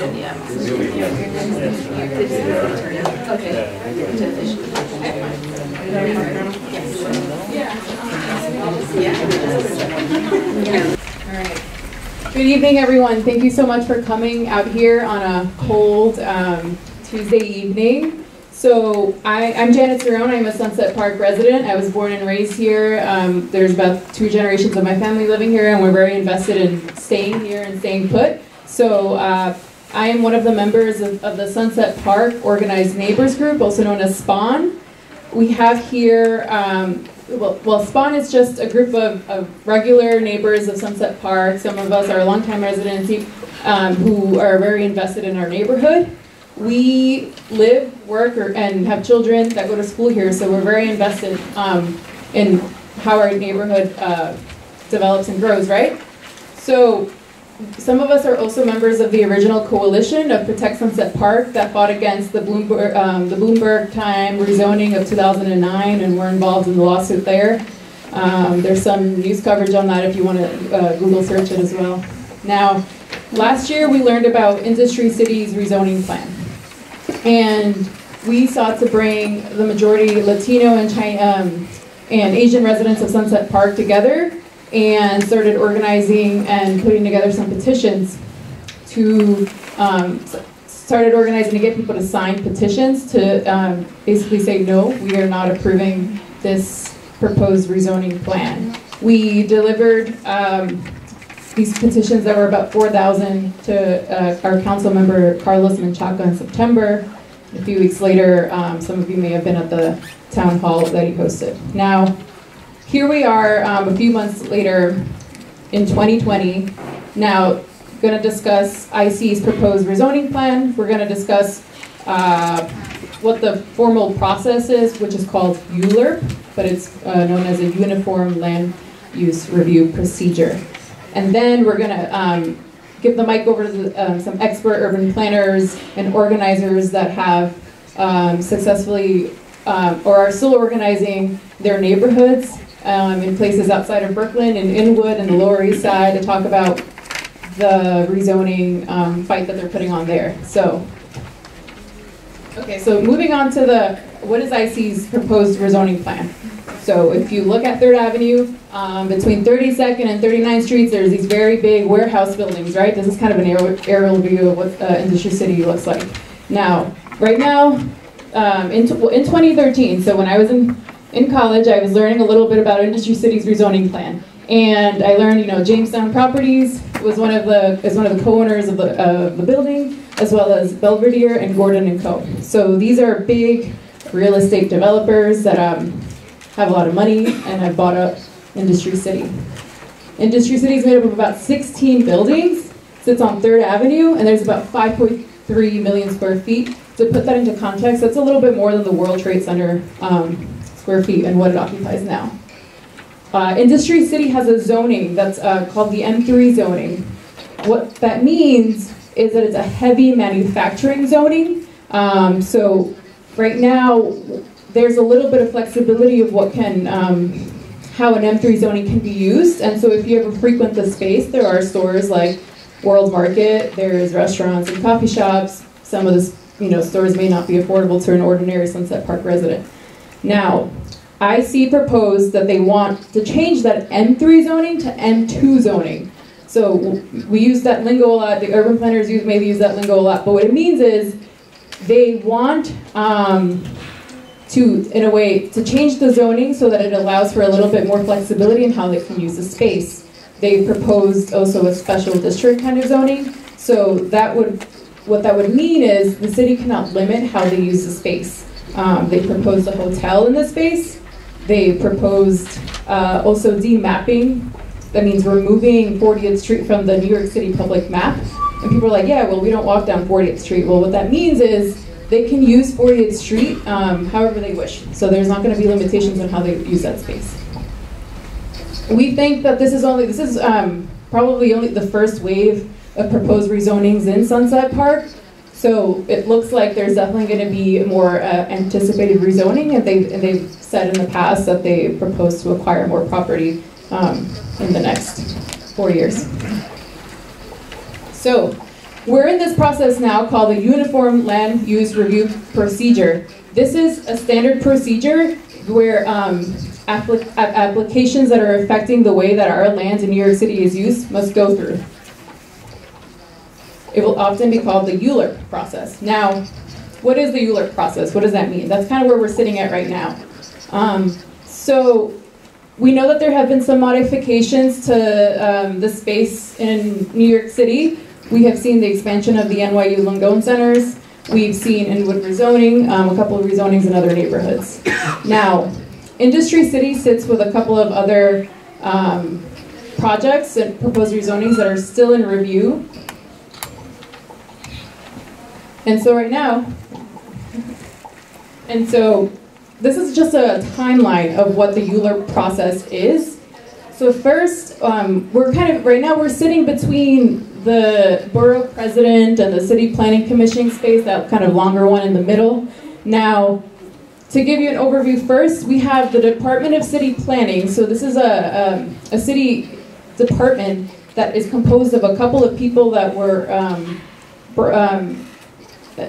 Jason, yeah. Good evening, everyone. Thank you so much for coming out here on a cold um, Tuesday evening. So I, I'm Janet Cerrone. I'm a Sunset Park resident. I was born and raised here. Um, there's about two generations of my family living here, and we're very invested in staying here and staying put. So uh, I am one of the members of, of the Sunset Park Organized Neighbors Group, also known as SPAWN. We have here um, well, well, Spawn is just a group of, of regular neighbors of Sunset Park. Some of us are longtime residents um, who are very invested in our neighborhood. We live, work, or, and have children that go to school here, so we're very invested um, in how our neighborhood uh, develops and grows, right? So some of us are also members of the original coalition of Protect Sunset Park that fought against the Bloomberg, um, the Bloomberg time rezoning of 2009 and were involved in the lawsuit there. Um, there's some news coverage on that if you want to uh, Google search it as well. Now, last year we learned about Industry City's rezoning plan. And we sought to bring the majority Latino and, China, um, and Asian residents of Sunset Park together and started organizing and putting together some petitions to um, started organizing to get people to sign petitions to um, basically say no, we are not approving this proposed rezoning plan. We delivered um, these petitions that were about 4,000 to uh, our council member Carlos Menchaca in September. A few weeks later, um, some of you may have been at the town hall that he hosted. Now, here we are um, a few months later in 2020. Now, going to discuss IC's proposed rezoning plan. We're going to discuss uh, what the formal process is, which is called ULURP, but it's uh, known as a Uniform Land Use Review Procedure. And then we're going to um, give the mic over to the, um, some expert urban planners and organizers that have um, successfully um, or are still organizing their neighborhoods um, in places outside of Brooklyn and Inwood and the Lower East Side to talk about the rezoning um, fight that they're putting on there. So, okay, so moving on to the, what is IC's proposed rezoning plan? So if you look at 3rd Avenue, um, between 32nd and 39th Streets, there's these very big warehouse buildings, right? This is kind of an aerial, aerial view of what uh, Industry City looks like. Now, right now, um, in, in 2013, so when I was in in college, I was learning a little bit about Industry City's rezoning plan. And I learned, you know, Jamestown Properties was one of the is one of the co-owners of the of the building, as well as Belvedere and Gordon and Co. So these are big real estate developers that um, have a lot of money and have bought up Industry City. Industry City is made up of about 16 buildings. Sits on Third Avenue, and there's about 5.3 million square feet. To put that into context, that's a little bit more than the World Trade Center um, square feet and what it occupies now. Uh, Industry City has a zoning that's uh, called the M3 zoning. What that means is that it's a heavy manufacturing zoning. Um, so right now, there's a little bit of flexibility of what can, um, how an M3 zoning can be used. And so if you ever frequent the space, there are stores like World Market, there's restaurants and coffee shops. Some of the you know, stores may not be affordable to an ordinary Sunset Park resident. Now, IC proposed that they want to change that M3 zoning to M2 zoning. So we use that lingo a lot, the urban planners use, maybe use that lingo a lot, but what it means is they want um, to, in a way, to change the zoning so that it allows for a little bit more flexibility in how they can use the space. They proposed also a special district kind of zoning, so that would, what that would mean is the city cannot limit how they use the space. Um, they proposed a hotel in the space. They proposed uh, also demapping. That means removing 40th Street from the New York City public map. And people are like, yeah, well, we don't walk down 40th Street. Well, what that means is they can use 40th Street um, however they wish. So there's not going to be limitations on how they use that space. We think that this is only, this is um, probably only the first wave of proposed rezonings in Sunset Park. So it looks like there's definitely going to be more uh, anticipated rezoning, and they've, and they've said in the past that they propose to acquire more property um, in the next four years. So we're in this process now called the Uniform Land Use Review Procedure. This is a standard procedure where um, applic applications that are affecting the way that our land in New York City is used must go through. It will often be called the ULURP process. Now, what is the ULURP process? What does that mean? That's kind of where we're sitting at right now. Um, so we know that there have been some modifications to um, the space in New York City. We have seen the expansion of the NYU Langone centers. We've seen Inwood rezoning, um, a couple of rezonings in other neighborhoods. Now, Industry City sits with a couple of other um, projects and proposed rezonings that are still in review. And so right now, and so this is just a timeline of what the ULURP process is. So first, um, we're kind of, right now we're sitting between the borough president and the city planning commission space, that kind of longer one in the middle. Now, to give you an overview first, we have the Department of City Planning. So this is a, um, a city department that is composed of a couple of people that were um, um,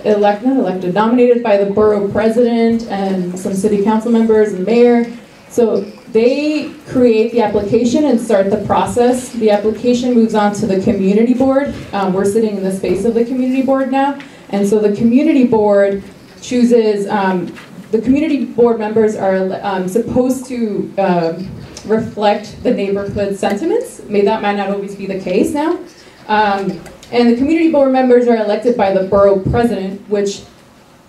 elect, not elected, nominated by the borough president and some city council members and mayor. So they create the application and start the process. The application moves on to the community board. Um, we're sitting in the space of the community board now. And so the community board chooses, um, the community board members are um, supposed to um, reflect the neighborhood sentiments. May that might not always be the case now. And the community board members are elected by the borough president, which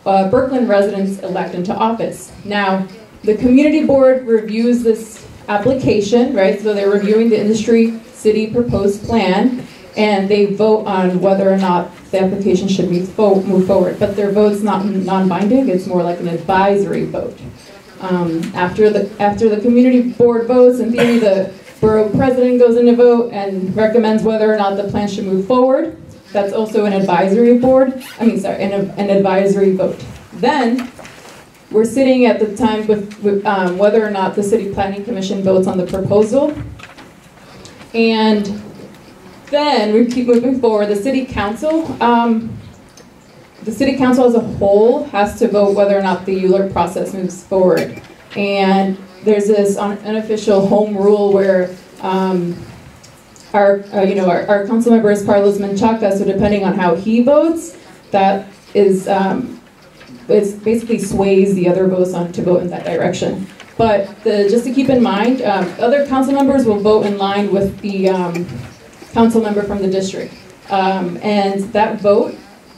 uh, residents elect into office. Now, the community board reviews this application, right? So they're reviewing the industry city proposed plan, and they vote on whether or not the application should move forward. But their vote's not non-binding; it's more like an advisory vote. Um, after the after the community board votes, in theory, the borough president goes in to vote and recommends whether or not the plan should move forward. That's also an advisory board. I mean, sorry, an, an advisory vote. Then we're sitting at the time with, with um, whether or not the City Planning Commission votes on the proposal. And then we keep moving forward. The City Council, um, the City Council as a whole has to vote whether or not the ULURP process moves forward. And there's this unofficial home rule where um, our, uh, you know, our, our council member is Carlos Menchaca, so depending on how he votes, that is um, basically sways the other votes on to vote in that direction. But the, just to keep in mind, um, other council members will vote in line with the um, council member from the district. Um, and that vote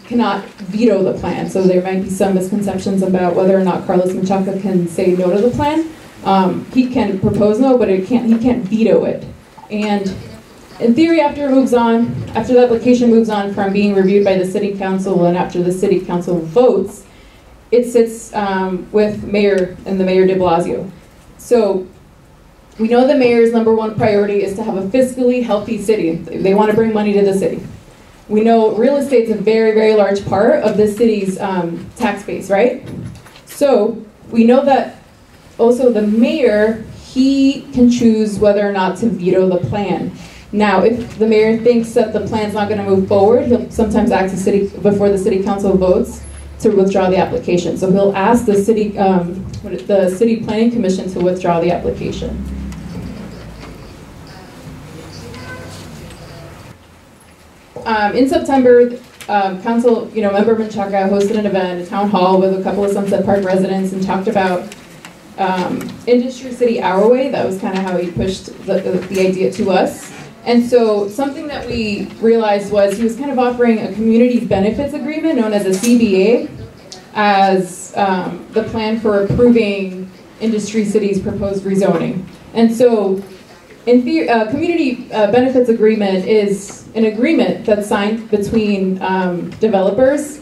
cannot veto the plan. So there might be some misconceptions about whether or not Carlos Menchaca can say no to the plan. Um, he can propose no, but it can't, he can't veto it. And in theory, after it moves on, after the application moves on from being reviewed by the city council and after the city council votes, it sits um, with mayor and the mayor de Blasio. So we know the mayor's number one priority is to have a fiscally healthy city. They want to bring money to the city. We know real estate is a very, very large part of the city's um, tax base, right? So we know that also the mayor, he can choose whether or not to veto the plan. Now, if the mayor thinks that the plan's not going to move forward, he'll sometimes ask the city before the city council votes to withdraw the application. So he'll ask the city, um, the city planning commission to withdraw the application. Um, in September, um, council, you know, member Menchaca hosted an event, a town hall with a couple of Sunset Park residents and talked about um, Industry City Our Way. That was kind of how he pushed the, the idea to us. And so something that we realized was he was kind of offering a community benefits agreement known as a CBA as um, the plan for approving Industry City's proposed rezoning. And so in the uh, community uh, benefits agreement is an agreement that's signed between um, developers,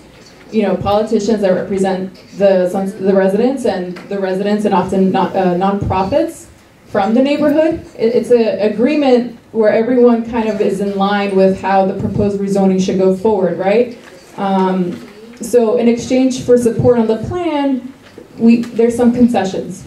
you know, politicians that represent the, the residents and the residents and often not, uh, nonprofits from the neighborhood. It's an agreement where everyone kind of is in line with how the proposed rezoning should go forward, right? Um, so in exchange for support on the plan, we, there's some concessions.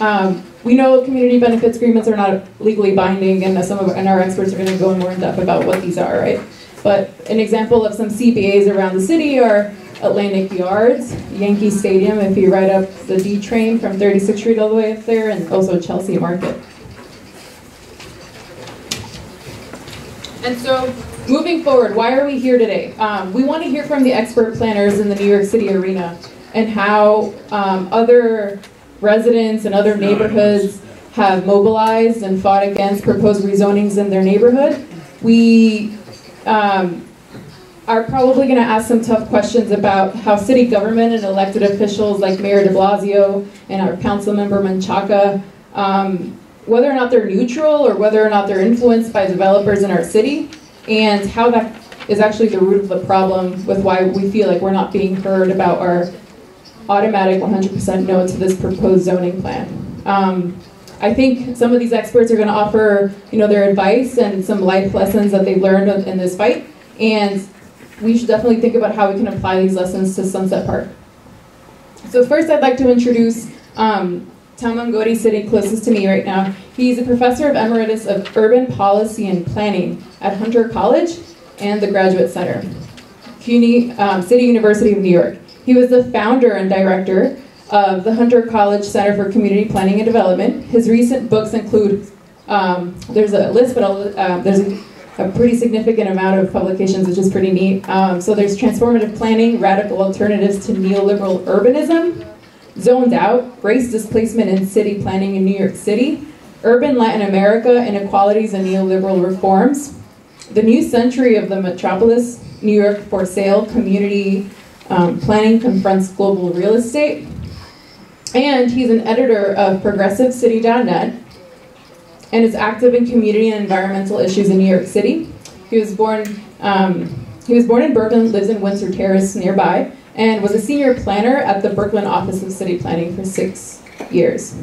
Um, we know community benefits agreements are not legally binding, and some of and our experts are to go more in depth about what these are, right? But an example of some CBAs around the city are Atlantic Yards, Yankee Stadium, if you ride up the D train from 36th Street all the way up there, and also Chelsea Market. And so, moving forward, why are we here today? Um, we want to hear from the expert planners in the New York City arena and how um, other residents and other neighborhoods have mobilized and fought against proposed rezonings in their neighborhood. We um, are probably going to ask some tough questions about how city government and elected officials like Mayor de Blasio and our council member Menchaca um, whether or not they're neutral or whether or not they're influenced by developers in our city, and how that is actually the root of the problem with why we feel like we're not being heard about our automatic 100% no to this proposed zoning plan. Um, I think some of these experts are going to offer, you know, their advice and some life lessons that they've learned in this fight, and we should definitely think about how we can apply these lessons to Sunset Park. So first, I'd like to introduce um, Tom Angotti sitting closest to me right now. He's a professor of emeritus of urban policy and planning at Hunter College and the Graduate Center, CUNY, um, City University of New York. He was the founder and director of the Hunter College Center for Community Planning and Development. His recent books include, um, there's a list, but uh, there's a, a, pretty significant amount of publications, which is pretty neat. Um, so there's Transformative Planning, Radical Alternatives to Neoliberal Urbanism, zoned out, race displacement in city planning in New York City, urban Latin America, inequalities and neoliberal reforms, the new century of the metropolis, New York for sale, community um, planning confronts global real estate, and he's an editor of ProgressiveCity.net and is active in community and environmental issues in New York City. He was born, um, he was born in Brooklyn, lives in Windsor Terrace nearby, and was a senior planner at the Brooklyn Office of City Planning for six years.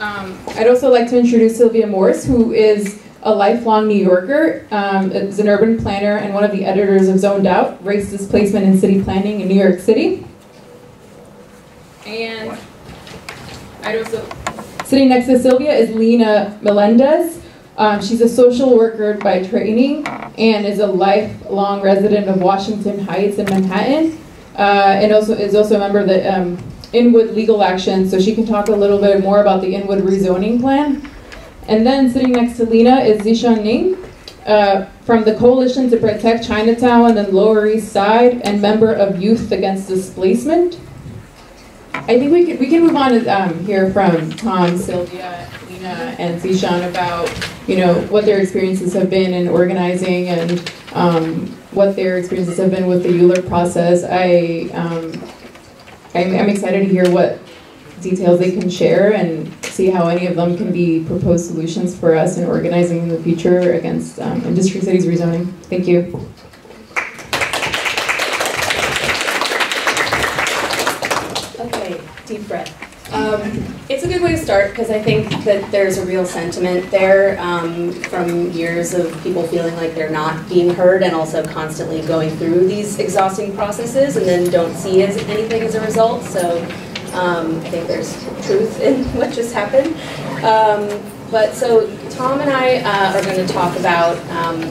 Um, I'd also like to introduce Sylvia Morse, who is a lifelong New Yorker, um, is an urban planner and one of the editors of Zoned Out, Race Displacement and City Planning in New York City. And I'd also, sitting next to Sylvia is Lena Melendez, um, she's a social worker by training and is a lifelong resident of Washington Heights in Manhattan, uh, and also is also a member of the um, Inwood Legal Action. So she can talk a little bit more about the Inwood rezoning plan. And then sitting next to Lena is Zishan Ning. Uh, from the Coalition to Protect Chinatown and the Lower East Side, and member of Youth Against Displacement. I think we can we can move on to um, hear from Tom, Sylvia, Lena, and Zishan about you know, what their experiences have been in organizing and um, what their experiences have been with the ULURP process. I, um, I'm, I'm excited to hear what details they can share and see how any of them can be proposed solutions for us in organizing in the future against um, industry cities rezoning. Thank you. Okay, deep breath. Um, it's a good way to start because I think that there's a real sentiment there um, from years of people feeling like they're not being heard and also constantly going through these exhausting processes and then don't see as anything as a result. So um, I think there's truth in what just happened. Um, but so Tom and I uh, are going to talk about um,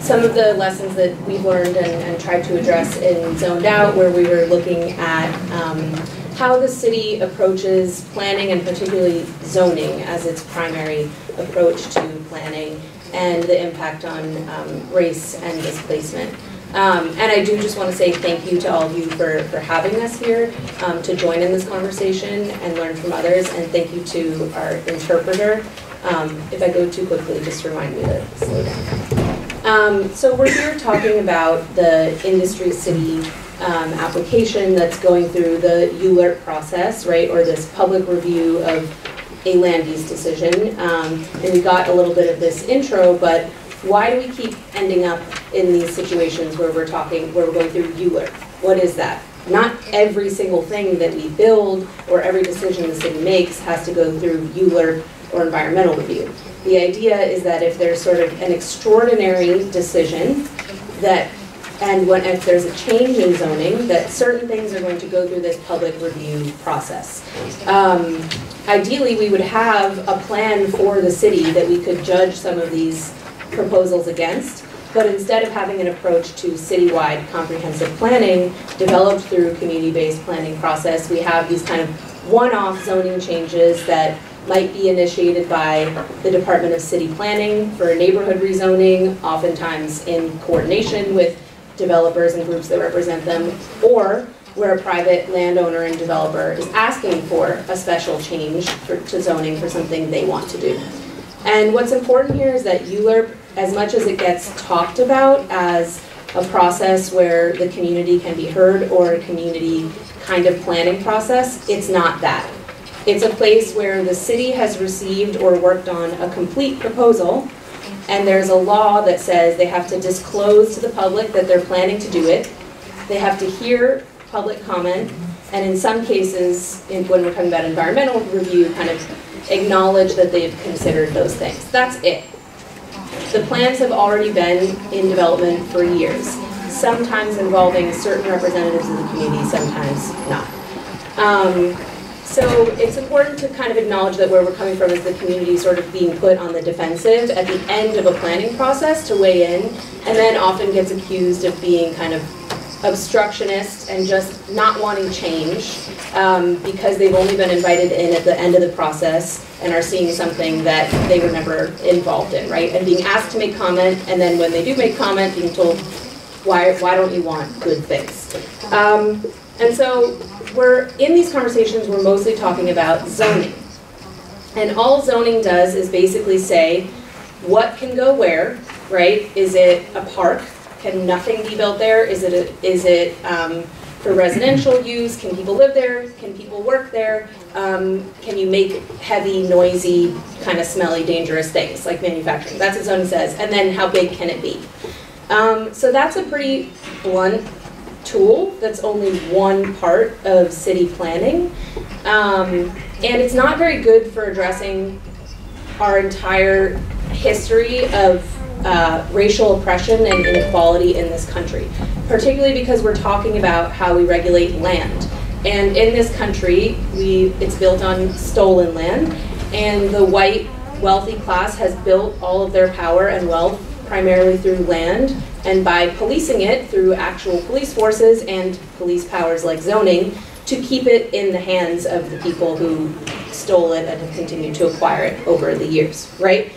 some of the lessons that we've learned and, and, tried to address in Zoned Out, where we were looking at um, how the city approaches planning and particularly zoning as its primary approach to planning and the impact on um, race and displacement. Um, and I do just want to say thank you to all of you for, for having us here um, to join in this conversation and learn from others. And thank you to our interpreter. Um, if I go too quickly, just remind me to slow down. Um, so we're here talking about the industry city um, application that's going through the ULURP process, right, or this public review of a land use decision. Um, and we got a little bit of this intro, but why do we keep ending up in these situations where we're talking, where we're going through ULURP? What is that? Not every single thing that we build or every decision the city makes has to go through ULURP or environmental review. The idea is that if there's sort of an extraordinary decision that and when, if there's a change in zoning, that certain things are going to go through this public review process. Um, ideally, we would have a plan for the city that we could judge some of these proposals against. But instead of having an approach to citywide comprehensive planning developed through community-based planning process, we have these kind of one-off zoning changes that might be initiated by the Department of City Planning for neighborhood rezoning, oftentimes in coordination with developers and groups that represent them, or where a private landowner and developer is asking for a special change for, to zoning for something they want to do. And what's important here is that ULURP, as much as it gets talked about as a process where the community can be heard or a community kind of planning process, it's not that. It's a place where the city has received or worked on a complete proposal, and there's a law that says they have to disclose to the public that they're planning to do it. They have to hear public comment, and in some cases, in, when we're talking about environmental review, kind of acknowledge that they've considered those things. That's it. The plans have already been in development for years, sometimes involving certain representatives of the community, sometimes not. Um, so it's important to kind of acknowledge that where we're coming from is the community sort of being put on the defensive at the end of a planning process to weigh in, and then often gets accused of being kind of obstructionist and just not wanting change um, because they've only been invited in at the end of the process and are seeing something that they were never involved in, right? And being asked to make comment, and then when they do make comment, being told, why, why don't you want good things? Um, and so we're, in these conversations, we're mostly talking about zoning. And all zoning does is basically say, what can go where, right? Is it a park? Can nothing be built there? Is it, a, is it um, for residential use? Can people live there? Can people work there? Um, can you make heavy, noisy, kind of smelly, dangerous things like manufacturing? That's what zoning says. And then how big can it be? Um, so that's a pretty blunt tool that's only one part of city planning. Um, and it's not very good for addressing our entire history of uh, racial oppression and inequality in this country, particularly because we're talking about how we regulate land. And in this country, we it's built on stolen land, and the white wealthy class has built all of their power and wealth primarily through land, and by policing it through actual police forces and police powers like zoning, to keep it in the hands of the people who stole it and have continued to acquire it over the years, right?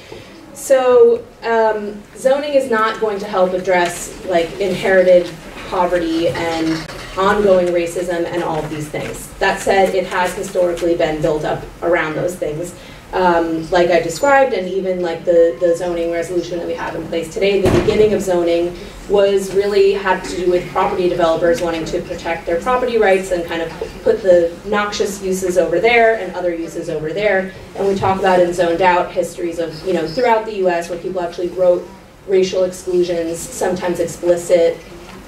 So um, zoning is not going to help address like inherited poverty and ongoing racism and all of these things. That said, it has historically been built up around those things. Um, like I described, and even like the, the zoning resolution that we have in place today, the beginning of zoning was really had to do with property developers wanting to protect their property rights and kind of put the noxious uses over there and other uses over there. And we talk about in zoned out histories of, you know, throughout the US where people actually wrote racial exclusions, sometimes explicit,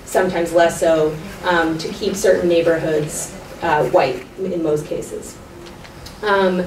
sometimes less so, um, to keep certain neighborhoods uh, white in most cases. Um,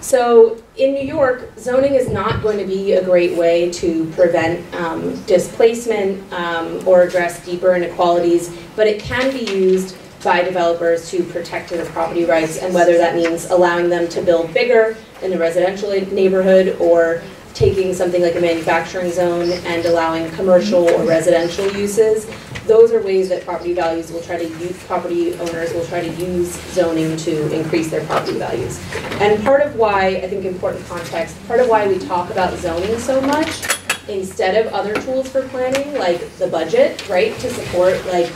so in New York, zoning is not going to be a great way to prevent um, displacement um, or address deeper inequalities, but it can be used by developers to protect their property rights, and whether that means allowing them to build bigger in a residential neighborhood or taking something like a manufacturing zone and allowing commercial or residential uses those are ways that property values will try to use, property owners will try to use zoning to increase their property values. And part of why, I think important context, part of why we talk about zoning so much instead of other tools for planning, like the budget, right, to support like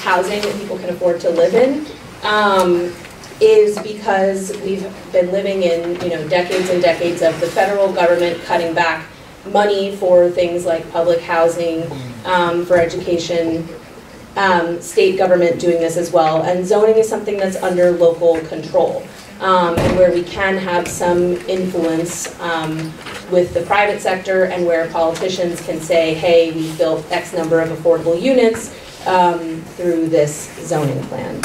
housing that people can afford to live in, um, is because we've been living in, you know, decades and decades of the federal government cutting back money for things like public housing, um, for education, um, state government doing this as well. And zoning is something that's under local control. Um, and where we can have some influence um, with the private sector and where politicians can say, hey, we built X number of affordable units um, through this zoning plan.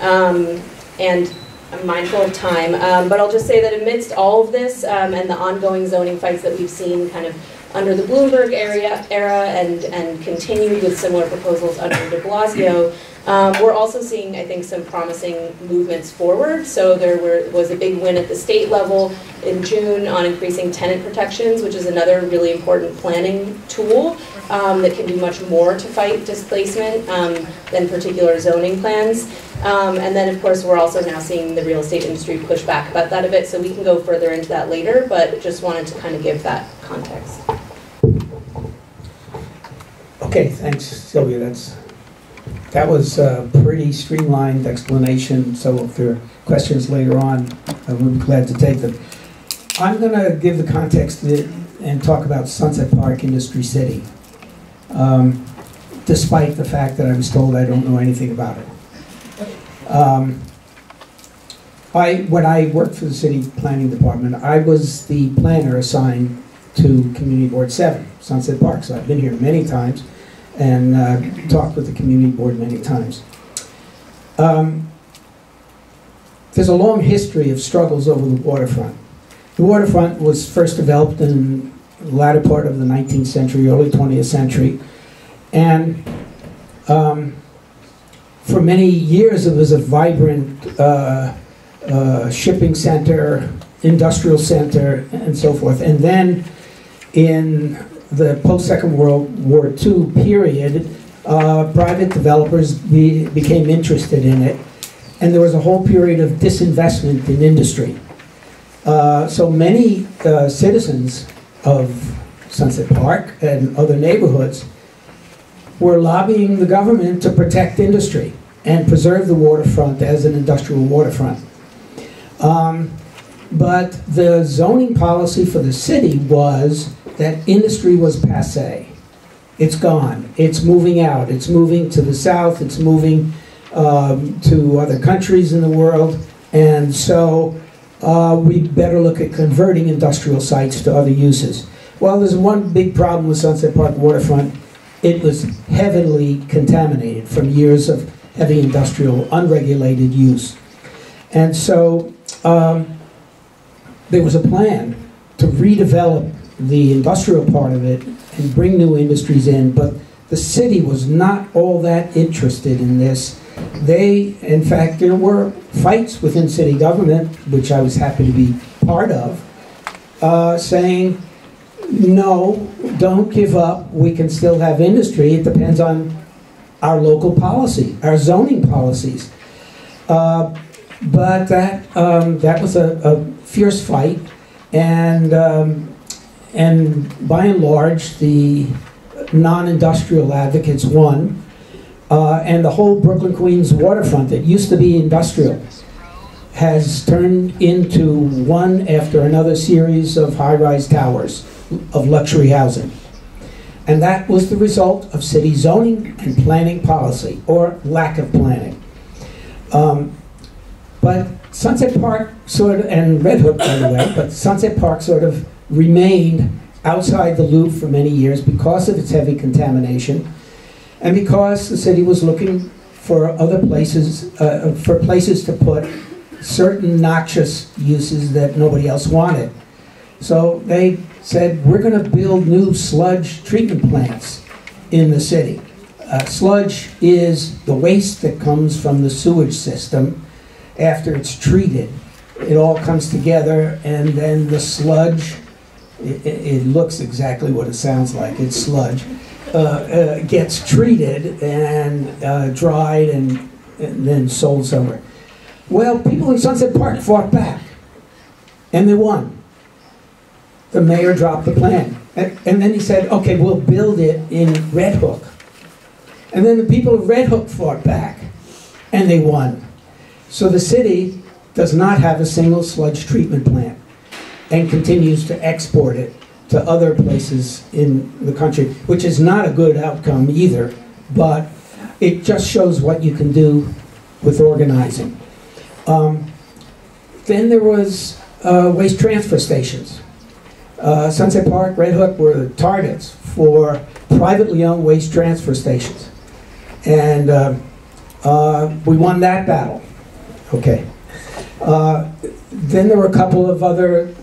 Um, and I'm mindful of time, um, but I'll just say that amidst all of this um, and the ongoing zoning fights that we've seen kind of under the Bloomberg area, era and, and continued with similar proposals under de Blasio, Um, we're also seeing, I think, some promising movements forward. So there were, was a big win at the state level in June on increasing tenant protections, which is another really important planning tool um, that can do much more to fight displacement um, than particular zoning plans. Um, and then, of course, we're also now seeing the real estate industry push back about that a bit, so we can go further into that later, but just wanted to kind of give that context. Okay, thanks Sylvia, that's, that was a pretty streamlined explanation, so if there are questions later on, I would be glad to take them. I'm gonna give the context and talk about Sunset Park Industry City, um, despite the fact that I was told I don't know anything about it. Um, I, when I worked for the city planning department, I was the planner assigned to Community Board Seven, Sunset Park, so I've been here many times and uh, talked with the community board many times. Um, There's a long history of struggles over the waterfront. The waterfront was first developed in the latter part of the 19th century, early 20th century, and um, for many years it was a vibrant uh, uh, shipping center, industrial center, and so forth. And then in the post-Second World War II period, uh, private developers be, became interested in it, and there was a whole period of disinvestment in industry. Uh, so many uh, citizens of Sunset Park and other neighborhoods were lobbying the government to protect industry and preserve the waterfront as an industrial waterfront. Um, but the zoning policy for the city was that industry was passe. It's gone. It's moving out. It's moving to the south. It's moving um, to other countries in the world. And so uh, we better look at converting industrial sites to other uses. Well, there's one big problem with Sunset Park waterfront. It was heavily contaminated from years of heavy industrial, unregulated use. And so um, there was a plan to redevelop the industrial part of it and bring new industries in, but the city was not all that interested in this. They, in fact, there were fights within city government, which I was happy to be part of, uh, saying, no, don't give up, we can still have industry, it depends on our local policy, our zoning policies. Uh, but that, um, that was a, a fierce fight, and um, and by and large, the non-industrial advocates won. Uh, and the whole Brooklyn Queens waterfront that used to be industrial has turned into one after another series of high-rise towers of luxury housing. And that was the result of city zoning and planning policy, or lack of planning. Um, but Sunset Park sort of, and Red Hook, by the way, but Sunset Park sort of remained outside the loop for many years because of its heavy contamination and because the city was looking for other places, uh, for places to put certain noxious uses that nobody else wanted. So they said, we're going to build new sludge treatment plants in the city. Uh, sludge is the waste that comes from the sewage system after it's treated. It all comes together, and then the sludge it, it, looks exactly what it sounds like. It's sludge. Uh, uh, gets treated and uh, dried and, and, then sold somewhere. Well, people in Sunset Park fought back, and they won. The mayor dropped the plan, and, and then he said, "Okay, we'll build it in Red Hook." And then the people of Red Hook fought back, and they won. So the city does not have a single sludge treatment plant and continues to export it to other places in the country, which is not a good outcome either, but it just shows what you can do with organizing. Um, then there was uh, waste transfer stations. Uh, Sunset Park, Red Hook were the targets for privately owned waste transfer stations. And uh, uh we won that battle. Okay. Uh, then there were a couple of other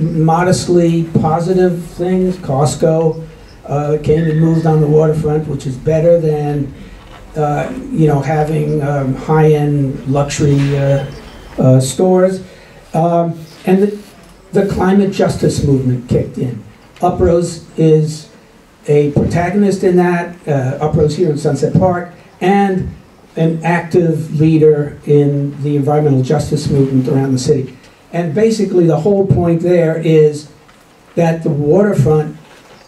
modestly positive things. Costco uh, came and moved on the waterfront, which is better than uh, you know, having um, high-end luxury uh, uh, stores. Um, And the, the climate justice movement kicked in. Uprose is a protagonist in that, uh, Uprose here in Sunset Park, and an active leader in the environmental justice movement around the city. And basically, the whole point there is that the waterfront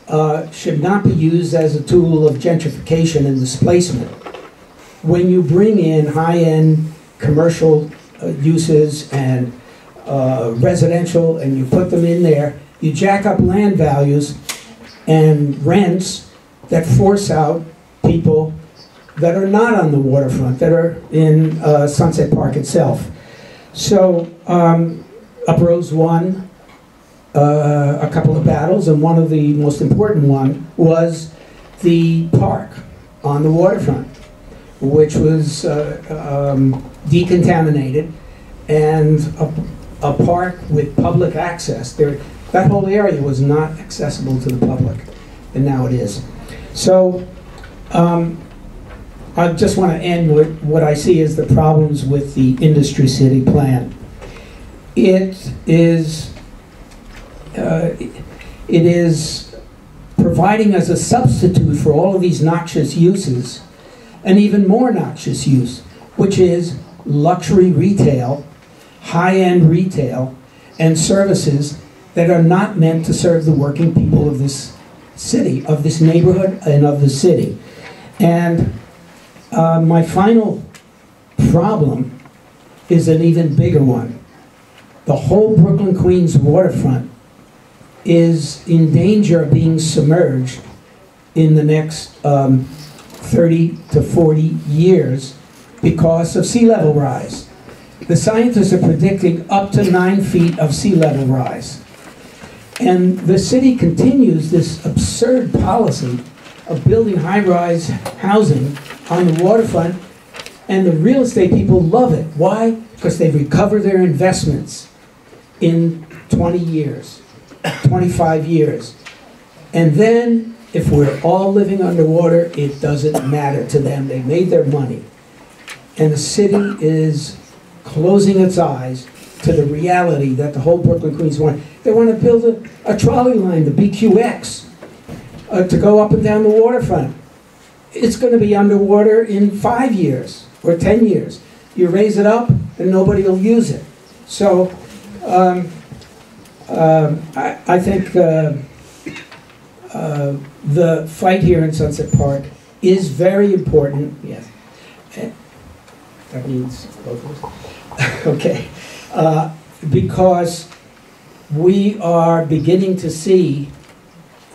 uh, should not be used as a tool of gentrification and displacement. When you bring in high-end commercial uh, uses and uh, residential, and you put them in there, you jack up land values and rents that force out people that are not on the waterfront, that are in uh, Sunset Park itself. So, um, Uprose won uh, a couple of battles, and one of the most important one was the park on the waterfront, which was uh, um, decontaminated and a, a park with public access. There, that whole area was not accessible to the public, and now it is. So, um, I just want to end with what I see as the problems with the industry city plan. It is, uh, it is providing as a substitute for all of these noxious uses, an even more noxious use, which is luxury retail, high-end retail, and services that are not meant to serve the working people of this city, of this neighborhood, and of the city. And uh, my final problem is an even bigger one. The whole Brooklyn Queens waterfront is in danger of being submerged in the next um, 30 to 40 years because of sea level rise. The scientists are predicting up to nine feet of sea level rise. And the city continues this absurd policy of building high-rise housing on the waterfront, and the real estate people love it. Why? Because they recover their investments in 20 years, 25 years. And then, if we're all living underwater, it doesn't matter to them. They made their money. And the city is closing its eyes to the reality that the whole Brooklyn Queens want. They want to build a, a trolley line, the BQX, uh, to go up and down the waterfront. It's going to be underwater in five years or 10 years. You raise it up and nobody will use it. So um, um, I, I think uh, uh, the fight here in Sunset Park is very important. Yes. Eh, That means both of us. okay. Uh, because we are beginning to see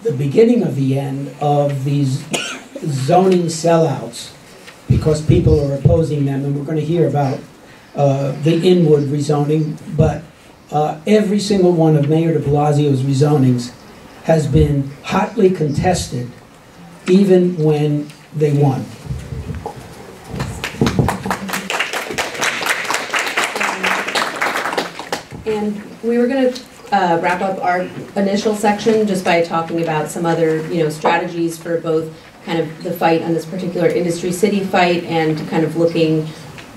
the beginning of the end of these zoning sellouts because people are opposing them, and we're going to hear about uh, the Inwood rezoning, but uh, every single one of Mayor de Blasio's rezonings has been hotly contested, even when they won. And we were gonna uh, wrap up our initial section just by talking about some other, you know, strategies for both kind of the fight on this particular industry city fight and kind of looking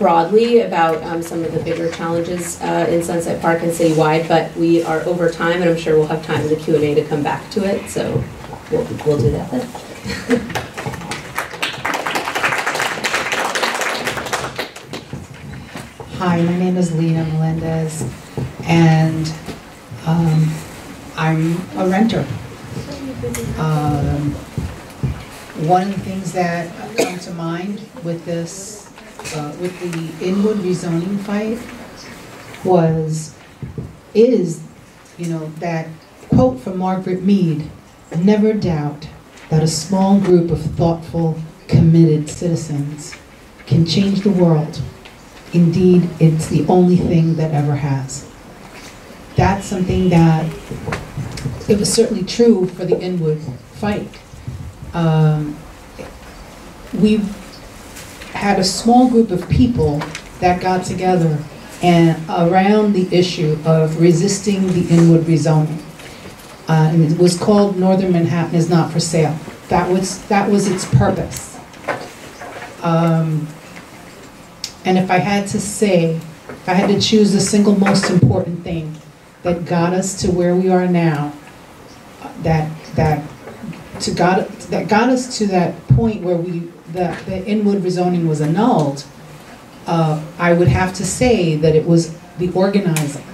broadly about um, some of the bigger challenges uh, in Sunset Park and citywide, but we are over time, and I'm sure we'll have time in the Q and A to come back to it, so we'll, we'll do that then. Hi, my name is Lena Melendez, and um, I'm a renter. Um, One of the things that come to mind with this, uh, with the Inwood rezoning fight was, is, you know, that quote from Margaret Mead, "Never doubt that a small group of thoughtful, committed citizens can change the world." Indeed, it's the only thing that ever has. That's something that, it was certainly true for the Inwood fight. Um, We had a small group of people that got together and around the issue of resisting the Inwood rezoning. Uh, and it was called Northern Manhattan is not for sale. That was, that was its purpose. Um, and if I had to say, if I had to choose the single most important thing that got us to where we are now, that, that, to got, that got us to that point where we, the, the Inwood rezoning was annulled, uh, I would have to say that it was the organizing.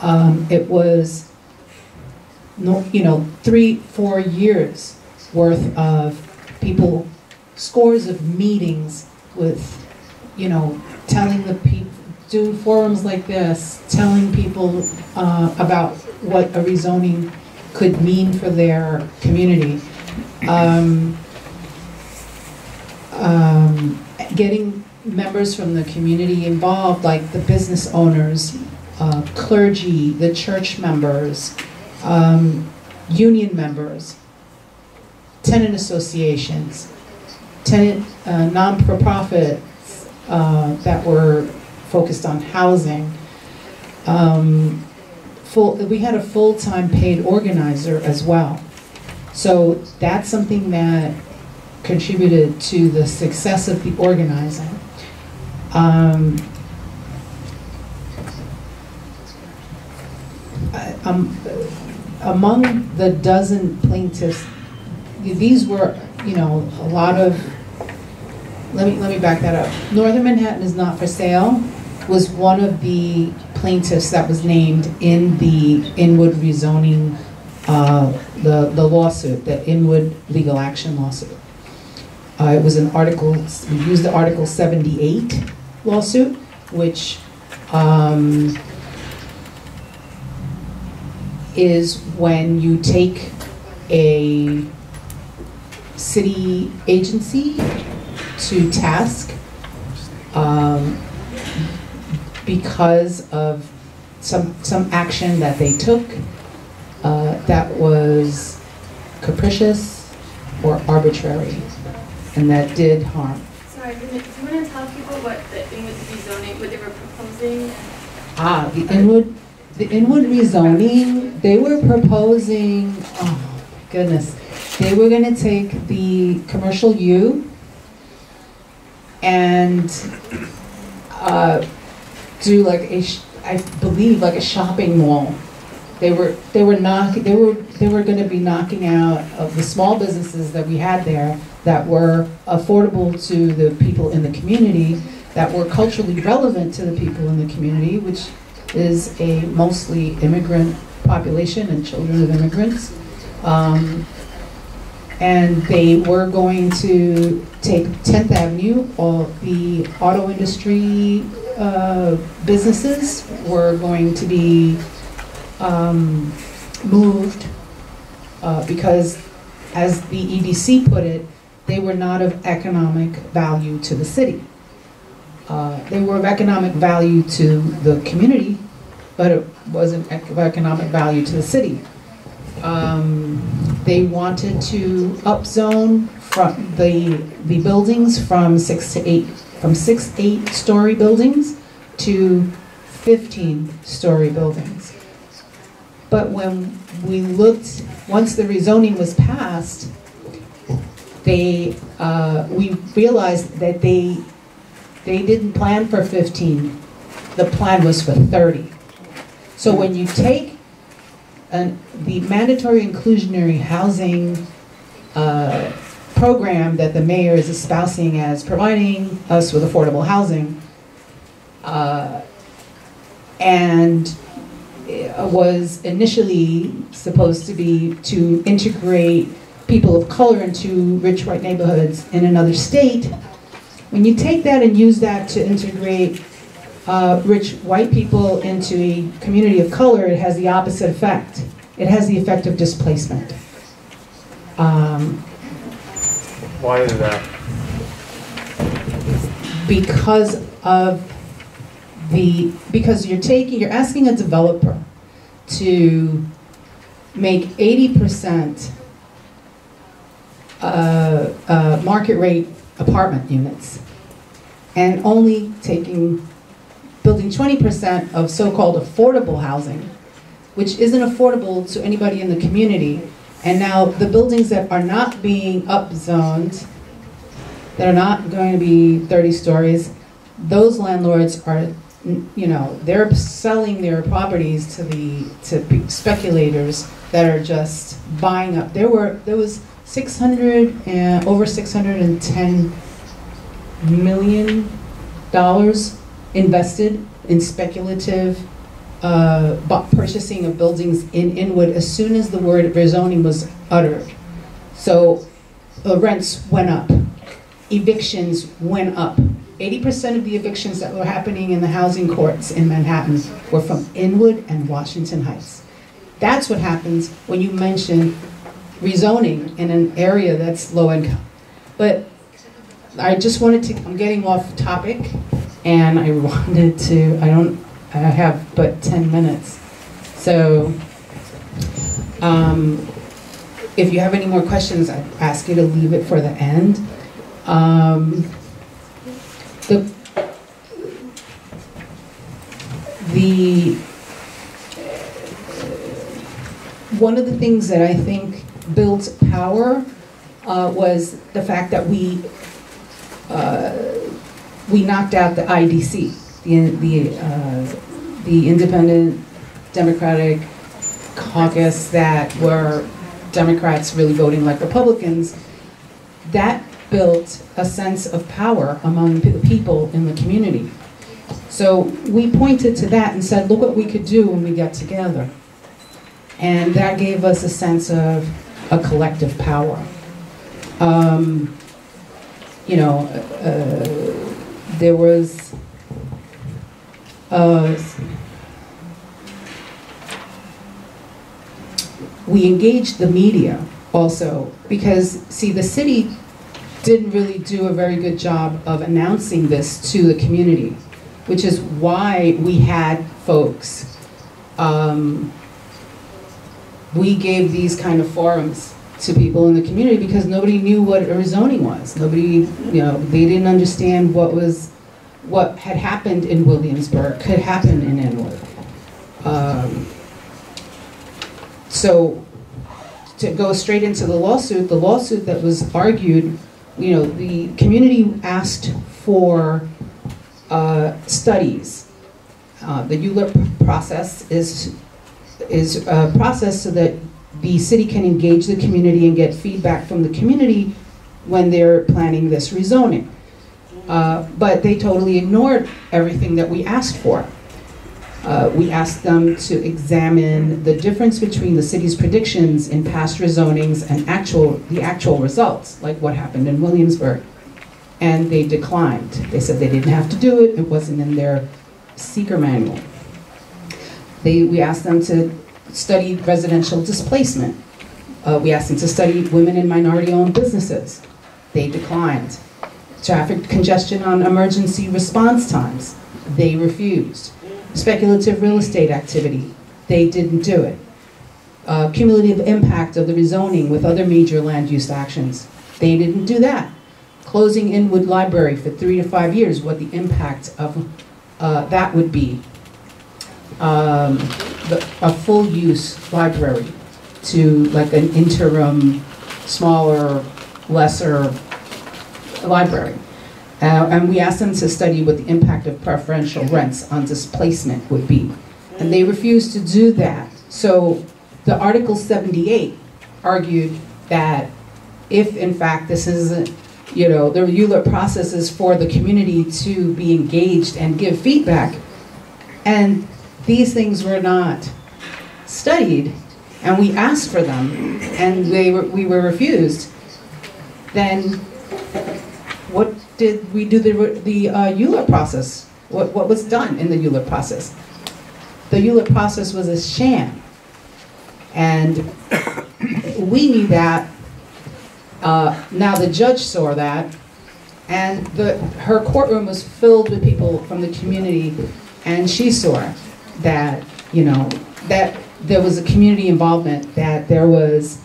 Um, it was, no, you know, three, four years worth of people, scores of meetings with, you know, telling the people, doing forums like this, telling people uh, about what a rezoning could mean for their community. Um, um, getting members from the community involved, like the business owners, uh, clergy, the church members, um, union members, tenant associations, tenant, uh, non-for-profits uh, that were focused on housing. Um, full, we had a full-time paid organizer as well. So that's something that contributed to the success of the organizing. Um, um, among the dozen plaintiffs, these were, you know, a lot of, let me, let me back that up. Northern Manhattan is not for sale was one of the plaintiffs that was named in the Inwood rezoning, uh, the, the lawsuit, the Inwood legal action lawsuit. Uh, it was an article, we used the Article 78 lawsuit, which um, is when you take a city agency to task um, because of some, some action that they took uh, that was capricious or arbitrary and that did harm. Sorry, do you want to tell people what the Inwood rezoning, what they were proposing? Ah, the Inwood, the Inwood rezoning, they were proposing, oh my goodness, they were gonna take the commercial U and, uh, do like a, I believe like a shopping mall. They were, they were knock, they were, they were gonna be knocking out of the small businesses that we had there that were affordable to the people in the community, that were culturally relevant to the people in the community, which is a mostly immigrant population and children of immigrants. Um, and they were going to take 10th Avenue, all the auto industry uh, businesses were going to be um, moved uh, because, as the EDC put it, they were not of economic value to the city. Uh, They were of economic value to the community, but it wasn't of economic value to the city. Um, They wanted to upzone from the, the buildings from six to eight, from six, eight-story buildings to fifteen-story buildings. But when we looked, once the rezoning was passed, they, uh, we realized that they, they didn't plan for 15. The plan was for 30. So when you take an, the mandatory inclusionary housing uh, program that the mayor is espousing as providing us with affordable housing, uh, and was initially supposed to be to integrate people of color into rich white neighborhoods in another state, when you take that and use that to integrate uh, rich white people into a community of color, it has the opposite effect. It has the effect of displacement. Um, Why is that? because of the, because you're taking, you're asking a developer to make eighty percent uh, uh, market rate apartment units and only taking, building twenty percent of so-called affordable housing, which isn't affordable to anybody in the community. And now the buildings that are not being upzoned that are not going to be 30 stories, those landlords are, you know, they're selling their properties to the, to speculators that are just buying up. There were, there was 600 and, over 610 million dollars invested in speculative uh, purchasing of buildings in Inwood as soon as the word rezoning was uttered. So uh, rents went up, evictions went up. 80% of the evictions that were happening in the housing courts in Manhattan were from Inwood and Washington Heights. That's what happens when you mention rezoning in an area that's low income. But I just wanted to, I'm getting off topic, and I wanted to, I don't, I have but 10 minutes. So, um, if you have any more questions, I ask you to leave it for the end. Um, the, the, one of the things that I think built power uh, was the fact that we uh, we knocked out the IDC, the the uh, the Independent Democratic Caucus that were Democrats really voting like Republicans. That built a sense of power among the people in the community. So we pointed to that and said, look what we could do when we got together. And that gave us a sense of a collective power. Um, you know, uh, there was uh, we engaged the media also because see the city didn't really do a very good job of announcing this to the community which is why we had folks um, we gave these kind of forums to people in the community because nobody knew what rezoning was. Nobody, you know, they didn't understand what was, what had happened in Williamsburg could happen in Inwood. Um, so, to go straight into the lawsuit, the lawsuit that was argued, you know, the community asked for uh, studies. Uh, the ULURP process is is a process so that the city can engage the community and get feedback from the community when they're planning this rezoning. Uh, but they totally ignored everything that we asked for. Uh, we asked them to examine the difference between the city's predictions in past rezonings and actual, the actual results, like what happened in Williamsburg. And they declined. They said they didn't have to do it, it wasn't in their CEQR manual. They, we asked them to study residential displacement. Uh, we asked them to study women and minority-owned businesses. They declined. Traffic congestion on emergency response times. They refused. Speculative real estate activity. They didn't do it. Uh, cumulative impact of the rezoning with other major land use actions. They didn't do that. Closing Inwood Library for three to five years, what the impact of uh, that would be um, the, a full-use library to like an interim, smaller, lesser library. Uh, and we asked them to study what the impact of preferential rents on displacement would be. And they refused to do that. So the Article 78 argued that if in fact this isn't, you know, the ULURP process is for the community to be engaged and give feedback, and these things were not studied, and we asked for them, and they were, we were refused, then did we do the, the uh, ULURP process? What, what was done in the ULURP process? The ULURP process was a sham. And we knew that. Uh, now the judge saw that. And the, her courtroom was filled with people from the community. And she saw that, you know, that there was a community involvement, that there was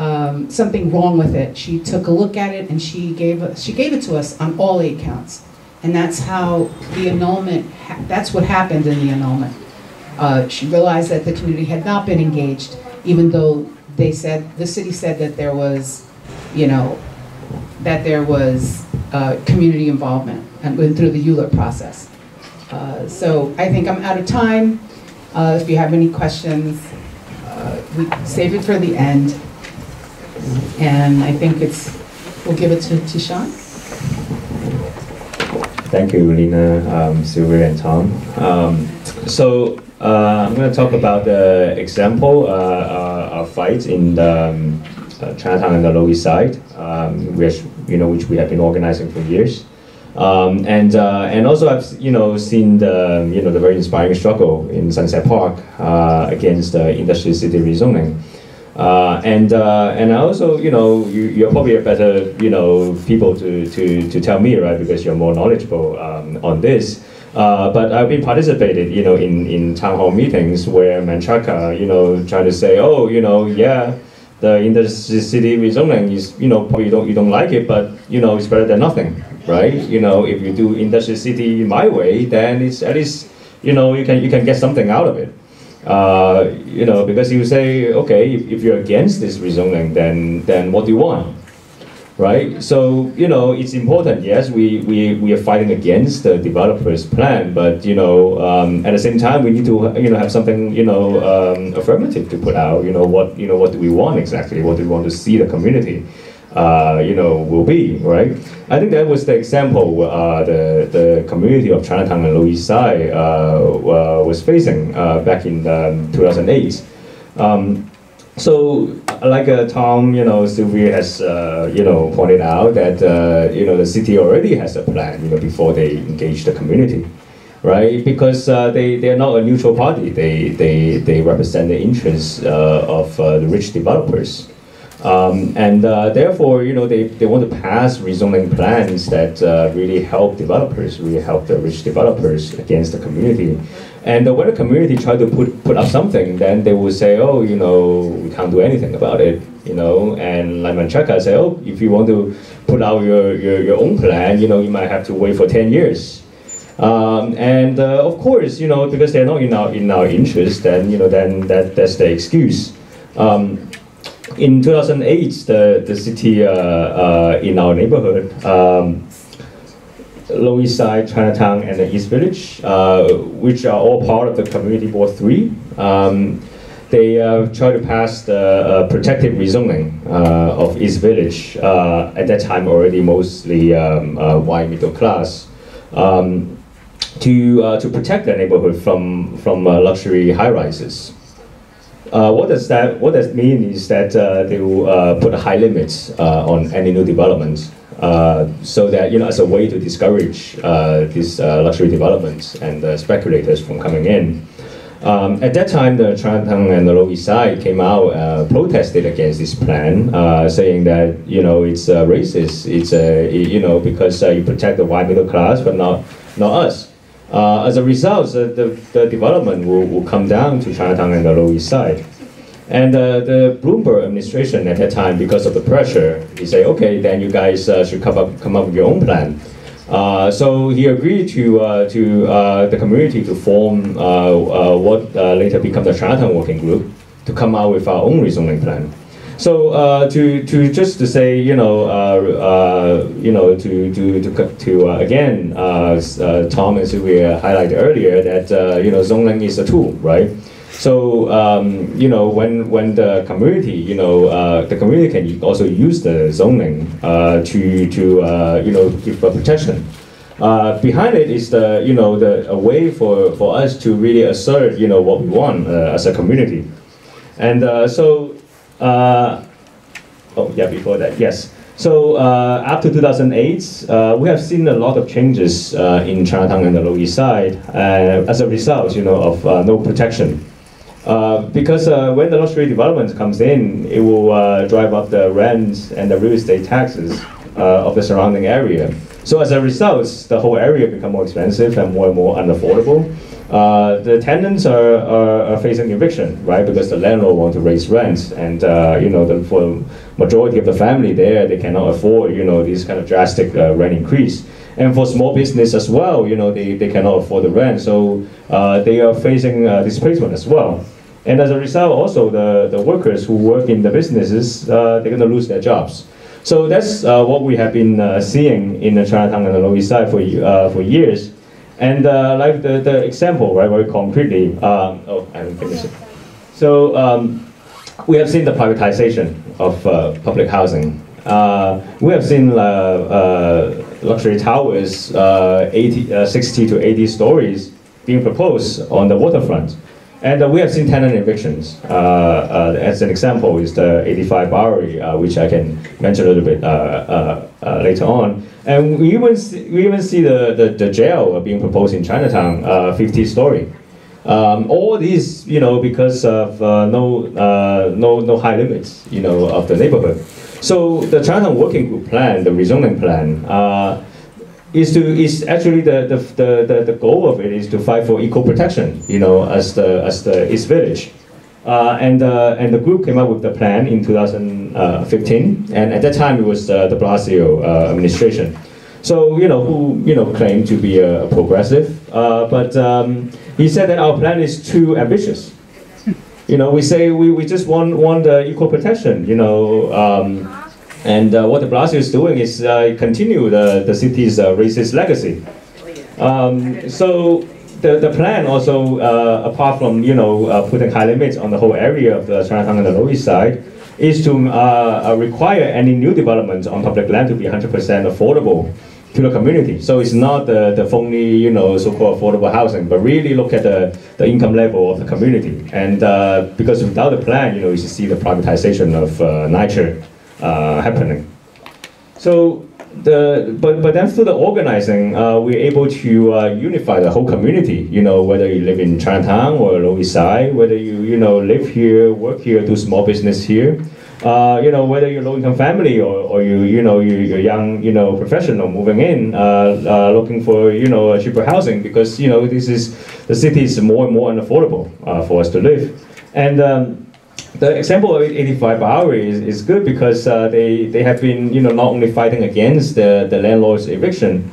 um, something wrong with it. She took a look at it and she gave, she gave it to us on all eight counts. And that's how the annulment, ha- that's what happened in the annulment. Uh, She realized that the community had not been engaged, even though they said, the city said that there was, you know, that there was uh, community involvement and went through the ULURP process. Uh, So I think I'm out of time. Uh, If you have any questions, uh, we save it for the end. And I think it's, we'll give it to Sean. Thank you, Lena, um, Sylvia, and Tom. Um, so uh, I'm going to talk about the example uh, uh, of fights in the um, uh, Chinatown and the Lower East Side, um, which you know which we have been organizing for years. Um, and uh, and also I've you know seen the you know the very inspiring struggle in Sunset Park uh, against the Industry City rezoning. Uh, and uh, and I also, you know, you, you're probably a better, you know, people to, to, to tell me, right? Because you're more knowledgeable um, on this. Uh, but I've been participated, you know, in, in town hall meetings where Menchaca, you know, trying to say, oh, you know, yeah, the Industry City rezoning is, you know, probably you don't you don't like it, but you know, it's better than nothing, right? You know, if you do Industry City in my way, then it's at least, you know, you can you can get something out of it. Uh, you know, because you say, okay, if, if you're against this rezoning, then then what do you want? Right? So, you know, it's important, yes, we, we, we are fighting against the developer's plan, but, you know, um, at the same time, we need to, you know, have something, you know, um, affirmative to put out, you know, what, you know, what do we want exactly? What do we want to see the community, uh, you know, will be, right? I think that was the example uh, the, the community of Chinatown and East Side uh, uh, was facing uh, back in um, 2008. Um, so, like uh, Tom, you know, Sylvia has, you know, pointed out that, you know, the city already has a plan, you know, before they engage the community, right? Because uh, they, they are not a neutral party. They, they, they represent the interests uh, of uh, the rich developers. Um, and uh, therefore, you know, they, they want to pass rezoning plans that uh, really help developers, really help the rich developers against the community. And uh, when the community try to put, put up something, then they will say, oh, you know, we can't do anything about it, you know. And like Menchaca say, oh, if you want to put out your, your, your own plan, you know, you might have to wait for 10 years. Um, and uh, of course, you know, because they're not in our, in our interest, then, you know, then that, that's the excuse. Um, in 2008, the, the city uh, uh, in our neighborhood, um, Lower East Side, Chinatown, and the East Village, uh, which are all part of the Community Board 3, um, they uh, try to pass the uh, protective rezoning uh, of East Village, at that time already mostly um, white middle class, um, to, to protect the neighborhood from, from luxury high rises. Uh, what does that What does mean is that uh, they will uh, put high limits uh, on any new developments, uh, so that you know as a way to discourage uh, these luxury developments and speculators from coming in. Um, at that time, the Chinatown and the Lower East Side came out protested against this plan, saying that you know it's racist. It's you know because you protect the white middle class, but not not us. Uh, as a result, the, the, the development will, will come down to Chinatown and the Lower East Side. And uh, the Bloomberg administration at that time, because of the pressure, he said, okay, then you guys uh, should come up, come up with your own plan. Uh, so he agreed to, uh, to uh, the community to form what later became the Chinatown Working Group to come out with our own rezoning plan. So uh, to, to just to say, you know, uh, uh, you know, to to to, to uh, again, Tom and Sylvia highlighted earlier that uh, you know zoning is a tool, right? So um, you know when when the community, you know, uh, the community can also use the zoning uh, to to uh, you know give protection. Uh, behind it is the you know the a way for, for us to really assert you know what we want as a community, and so uh, oh yeah before that yes. So uh, after 2008, uh, we have seen a lot of changes uh, in Chinatown and the Lower East Side uh, as a result, you know, of uh, no protection. Because when the luxury development comes in, it will drive up the rent and the real estate taxes of the surrounding area. So as a result, the whole area become more expensive and more and more unaffordable. Uh, the tenants are, are, are facing eviction, right? Because the landlord want to raise rents, and uh, you know, the, for majority of the family there, they cannot afford, you know, this kind of drastic uh, rent increase. And for small business as well, you know, they, they cannot afford the rent, so uh, they are facing uh, displacement as well. And as a result, also the, the workers who work in the businesses, they're going to lose their jobs. So that's what we have been seeing in the Chinatown and the Lower East Side for, for years. And uh, like the, the example, right, very concretely, um, oh, I haven't finished it. So um, we have seen the privatization of uh, public housing. Uh, we have seen uh, uh, luxury towers, uh, 80, uh, 60 to 80 stories being proposed on the waterfront. And uh, we have seen tenant evictions. Uh, uh, as an example, is the 85 Bowery, uh, which I can mention a little bit uh, uh, later on. And we even see, we even see the, the, the jail being proposed in Chinatown, uh, 50 story. Um, all these, you know, because of no, no, no high limits, you know, of the neighborhood. So the Chinatown Working Group plan, the rezoning plan, is to is actually the, the, the, the, the goal of it is to fight for equal protection, you know, as the as the East Village. Uh, and, uh, and the group came up with the plan in 2015, and at that time it was uh, the Blasio uh, administration. So you know who you know claimed to be a progressive, uh, but um, he said that our plan is too ambitious. You know, we say we, we just want want uh, equal protection. You know, um, and uh, what Blasio is doing is uh, continue the, the city's uh, racist legacy. Um, so the, the plan also, uh, apart from you know uh, putting high limits on the whole area of the Chinatown and the Lower East Side, is to uh, require any new development on public land to be 100% affordable to the community. So it's not the, the phony, you know, so-called affordable housing, but really look at the, the income level of the community. And because without the plan, you know, you see the privatization of nature uh, happening. So the but but then through the organizing, uh, we're able to uh, unify the whole community. You know, whether you live in Chinatown or Lower East Side, whether you you know live here, work here, do small business here. Uh, you know, whether you're low income family or, or you you know you, you're young you know professional moving in, uh, uh, looking for you know cheaper housing because you know this is the city is more and more unaffordable uh, for us to live, and. Um, the example of 85 Bowery is, is good because uh, they, they have been you know not only fighting against the, the landlord's eviction,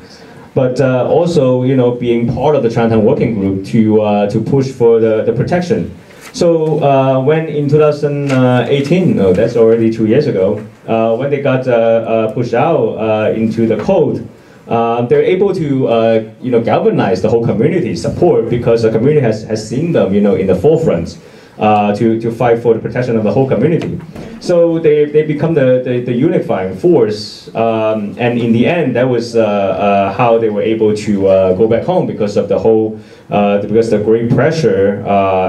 but uh, also you know being part of the Chinatown Working Group to uh, to push for the, the protection. So uh, when in 2018, no, that's already two years ago, uh, when they got uh, uh, pushed out uh, into the cold, uh, they're able to uh, you know galvanize the whole community support because the community has, has seen them you know in the forefront uh, to, to fight for the protection of the whole community. So they, they become the, the, the unifying force, um, and in the end, that was uh, uh, how they were able to uh, go back home because of the whole, uh, because the great pressure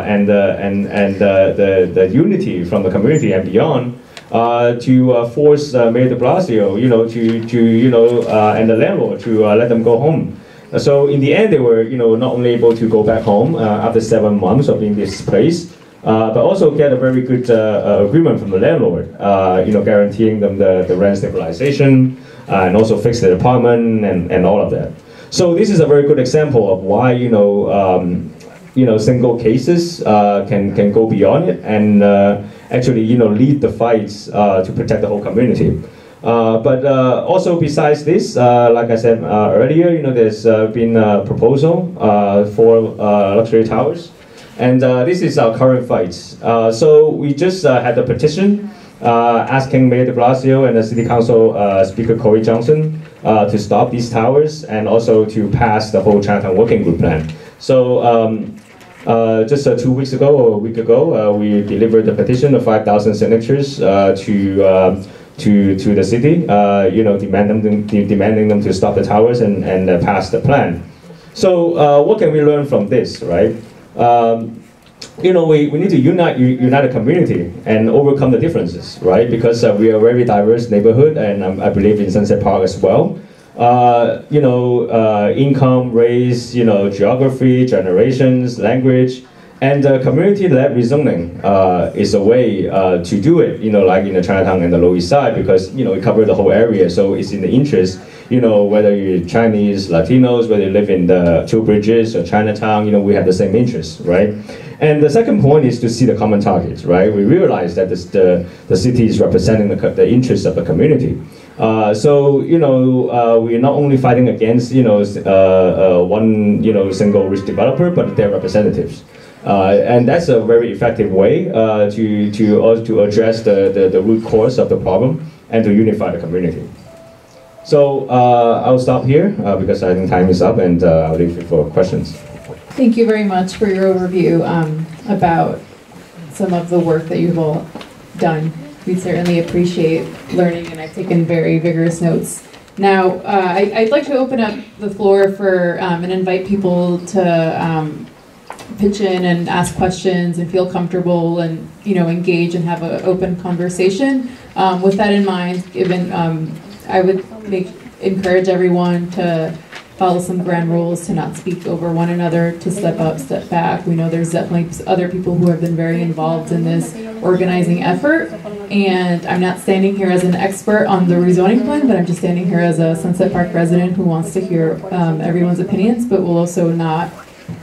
and the and and the the unity from the community and beyond. To force Mayor De Blasio, you know, to, to you know, and the landlord to let them go home. So in the end, they were, you know, not only able to go back home after seven months of being displaced, uh, but also get a very good uh, uh, agreement from the landlord, uh, you know, guaranteeing them the, the rent stabilization uh, and also fix the apartment and, and all of that. So this is a very good example of why, you know, um, you know, single cases uh, can, can go beyond it and actually, you know, lead the fights to protect the whole community. But also besides this, like I said earlier, you know, there's been a proposal for luxury towers, and uh, this is our current fight. Uh, so we just uh, had a petition uh, asking Mayor De Blasio and the City Council uh, Speaker Corey Johnson uh, to stop these towers and also to pass the whole Chinatown Working Group plan. So. Um, just two weeks ago or a week ago, we delivered a petition of 5,000 signatures to um, to to the city. Uh, you know, demanding them de- demanding them to stop the towers and and uh, pass the plan. So uh, what can we learn from this, right? Um, you know, we, we need to unite unite a community and overcome the differences, right? Because uh, we are a very diverse neighborhood, and um, I believe in Sunset Park as well. Uh, you know, uh, income, race, you know, geography, generations, language, and uh, community-led rezoning uh, is a way uh, to do it. You know, like in the Chinatown and the Lower East Side, because you know it covers the whole area, so it's in the interest. You know, whether you're Chinese, Latinos, whether you live in the Two Bridges or Chinatown, you know, we have the same interests, right? And the second point is to see the common targets, right? We realize that this, the the city is representing the, the interests of the community. Uh, so you know, uh, we're not only fighting against you know uh, uh, one you know single rich developer, but their representatives. Uh, and that's a very effective way uh, to to to address the, the, the root cause of the problem and to unify the community. So uh, I'll stop here uh, because I think time is up, and uh, I'll leave you for questions. Thank you very much for your overview um, about some of the work that you've all done. We certainly appreciate learning, and I've taken very vigorous notes. Now, uh, I, I'd like to open up the floor for um, and invite people to um, pitch in and ask questions and feel comfortable and you know engage and have an open conversation. Um, with that in mind, given um, I would make encourage everyone to follow some ground rules to not speak over one another, to step up, step back. We know there's definitely other people who have been very involved in this organizing effort. And I'm not standing here as an expert on the rezoning plan, but I'm just standing here as a Sunset Park resident who wants to hear um, everyone's opinions, but will also not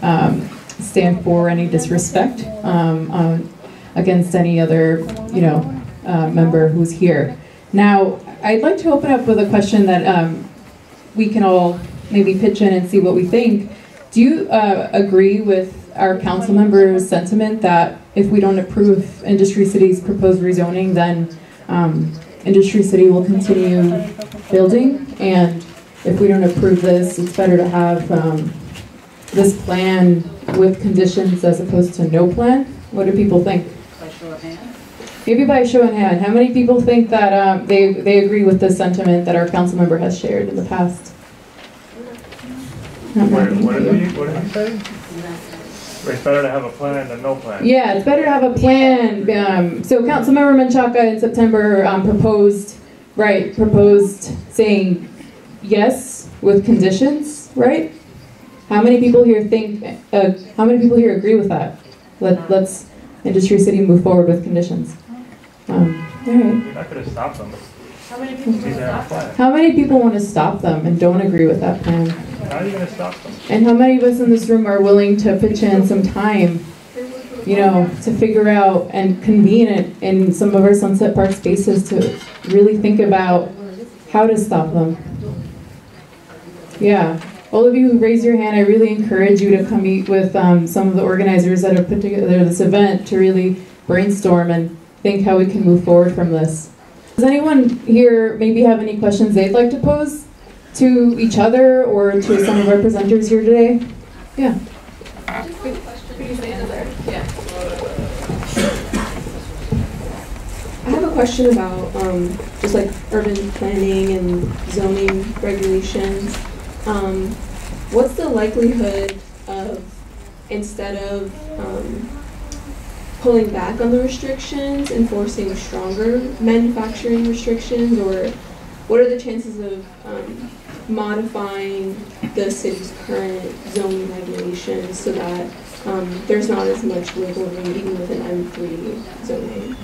um, stand for any disrespect um, against any other, you know, uh, member who's here. Now, I'd like to open up with a question that um, we can all maybe pitch in and see what we think. Do you uh, agree with our council members' sentiment that if we don't approve Industry City's proposed rezoning, then um, Industry City will continue building? And if we don't approve this, it's better to have um, this plan with conditions as opposed to no plan? What do people think? Maybe by a show of hand, how many people think that um, they, they agree with the sentiment that our council member has shared in the past? What, what did you. what did he say? It's better to have a plan than no plan. Yeah, it's better to have a plan. Um, so Councilmember Menchaca in September um, proposed, right, proposed saying yes with conditions, right? How many people here think, uh, how many people here agree with that? Let, let's Industry City move forward with conditions. Um, all right. You're not gonna stop them. How many people Need to stop plan. How many people want to stop them and don't agree with that plan? How are you gonna stop them? And how many of us in this room are willing to pitch in some time, you know, to figure out and convene it in some of our Sunset Park spaces to really think about how to stop them? Yeah. All of you who raised your hand, I really encourage you to come meet with um, some of the organizers that have put together this event to really brainstorm and think how we can move forward from this. Does anyone here maybe have any questions they'd like to pose to each other or to some of our presenters here today? Yeah. I have a question about um, just like urban planning and zoning regulations. Um, what's the likelihood of instead of um, pulling back on the restrictions, enforcing stronger manufacturing restrictions, or what are the chances of um, modifying the city's current zoning regulations so that um, there's not as much wiggle room even with an M3 zoning?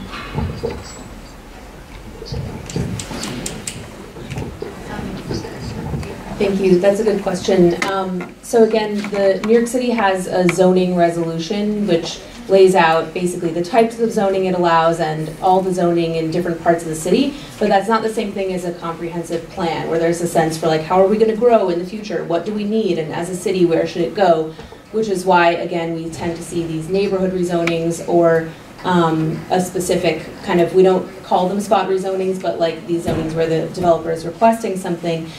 Thank you. That's a good question. Um, so again, the New York City has a zoning resolution which lays out basically the types of zoning it allows and all the zoning in different parts of the city. But that's not the same thing as a comprehensive plan where there's a sense for like, how are we going to grow in the future? What do we need? And as a city, where should it go? Which is why, again, we tend to see these neighborhood rezonings or um, a specific kind of, we don't call them spot rezonings, but like these zonings where the developer is requesting something.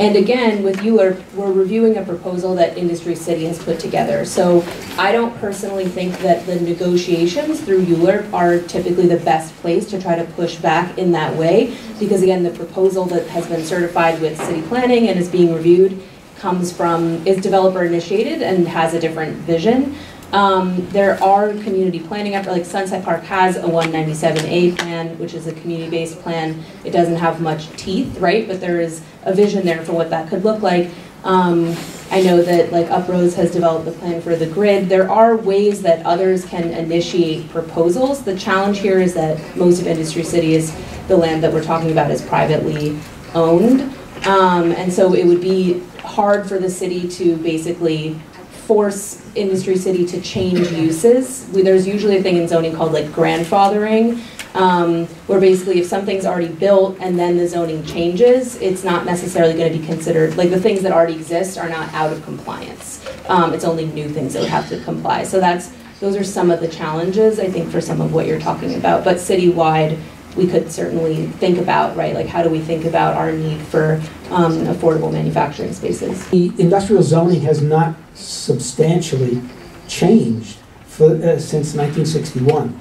And again, with ULURP, we're reviewing a proposal that Industry City has put together. So I don't personally think that the negotiations through ULURP are typically the best place to try to push back in that way. Because again, the proposal that has been certified with city planning and is being reviewed comes from, is developer initiated and has a different vision. Um, there are community planning effort, like Sunset Park has a 197A plan, which is a community-based plan. It doesn't have much teeth, right? But there is a vision there for what that could look like. Um, I know that like Uprose has developed the plan for the grid. There are ways that others can initiate proposals. The challenge here is that most of Industry City is, the land that we're talking about is privately owned. Um, and so it would be hard for the city to basically force Industry City to change uses. We, there's usually a thing in zoning called like grandfathering, um, where basically if something's already built and then the zoning changes, it's not necessarily going to be considered, like the things that already exist are not out of compliance. Um, it's only new things that would have to comply. So that's, those are some of the challenges, I think, for some of what you're talking about. But citywide, we could certainly think about, right? Like, how do we think about our need for um, affordable manufacturing spaces? The industrial zoning has not substantially changed for, uh, since 1961.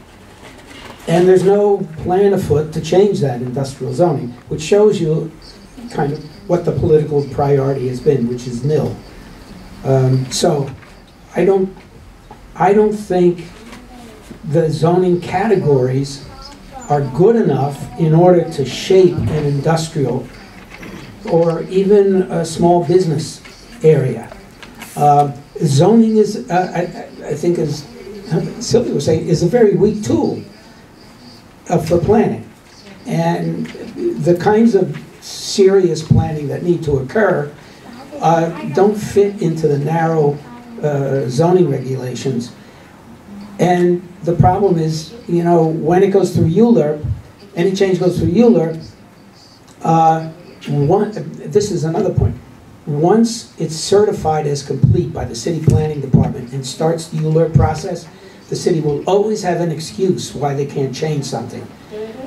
And there's no plan afoot to change that industrial zoning, which shows you kind of what the political priority has been, which is nil. Um, So I don't, I don't think the zoning categories are good enough in order to shape an industrial or even a small business area. Um, Zoning is, uh, I I- I think as Sylvia was saying, is a very weak tool uh, for planning. And the kinds of serious planning that need to occur uh, don't fit into the narrow uh, zoning regulations. And the problem is, you know, when it goes through ULURP, any change goes through ULURP, uh, one, this is another point. Once it's certified as complete by the city planning department and starts the ULURP process, the city will always have an excuse why they can't change something.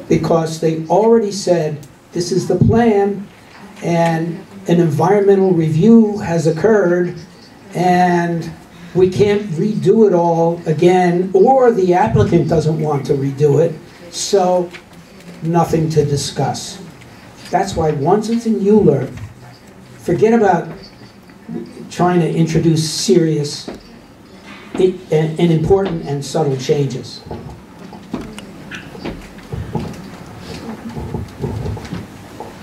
Because they already said, this is the plan, and an environmental review has occurred, and we can't redo it all again, or the applicant doesn't want to redo it, so nothing to discuss. That's why once it's in ULURP, forget about trying to introduce serious and important and subtle changes.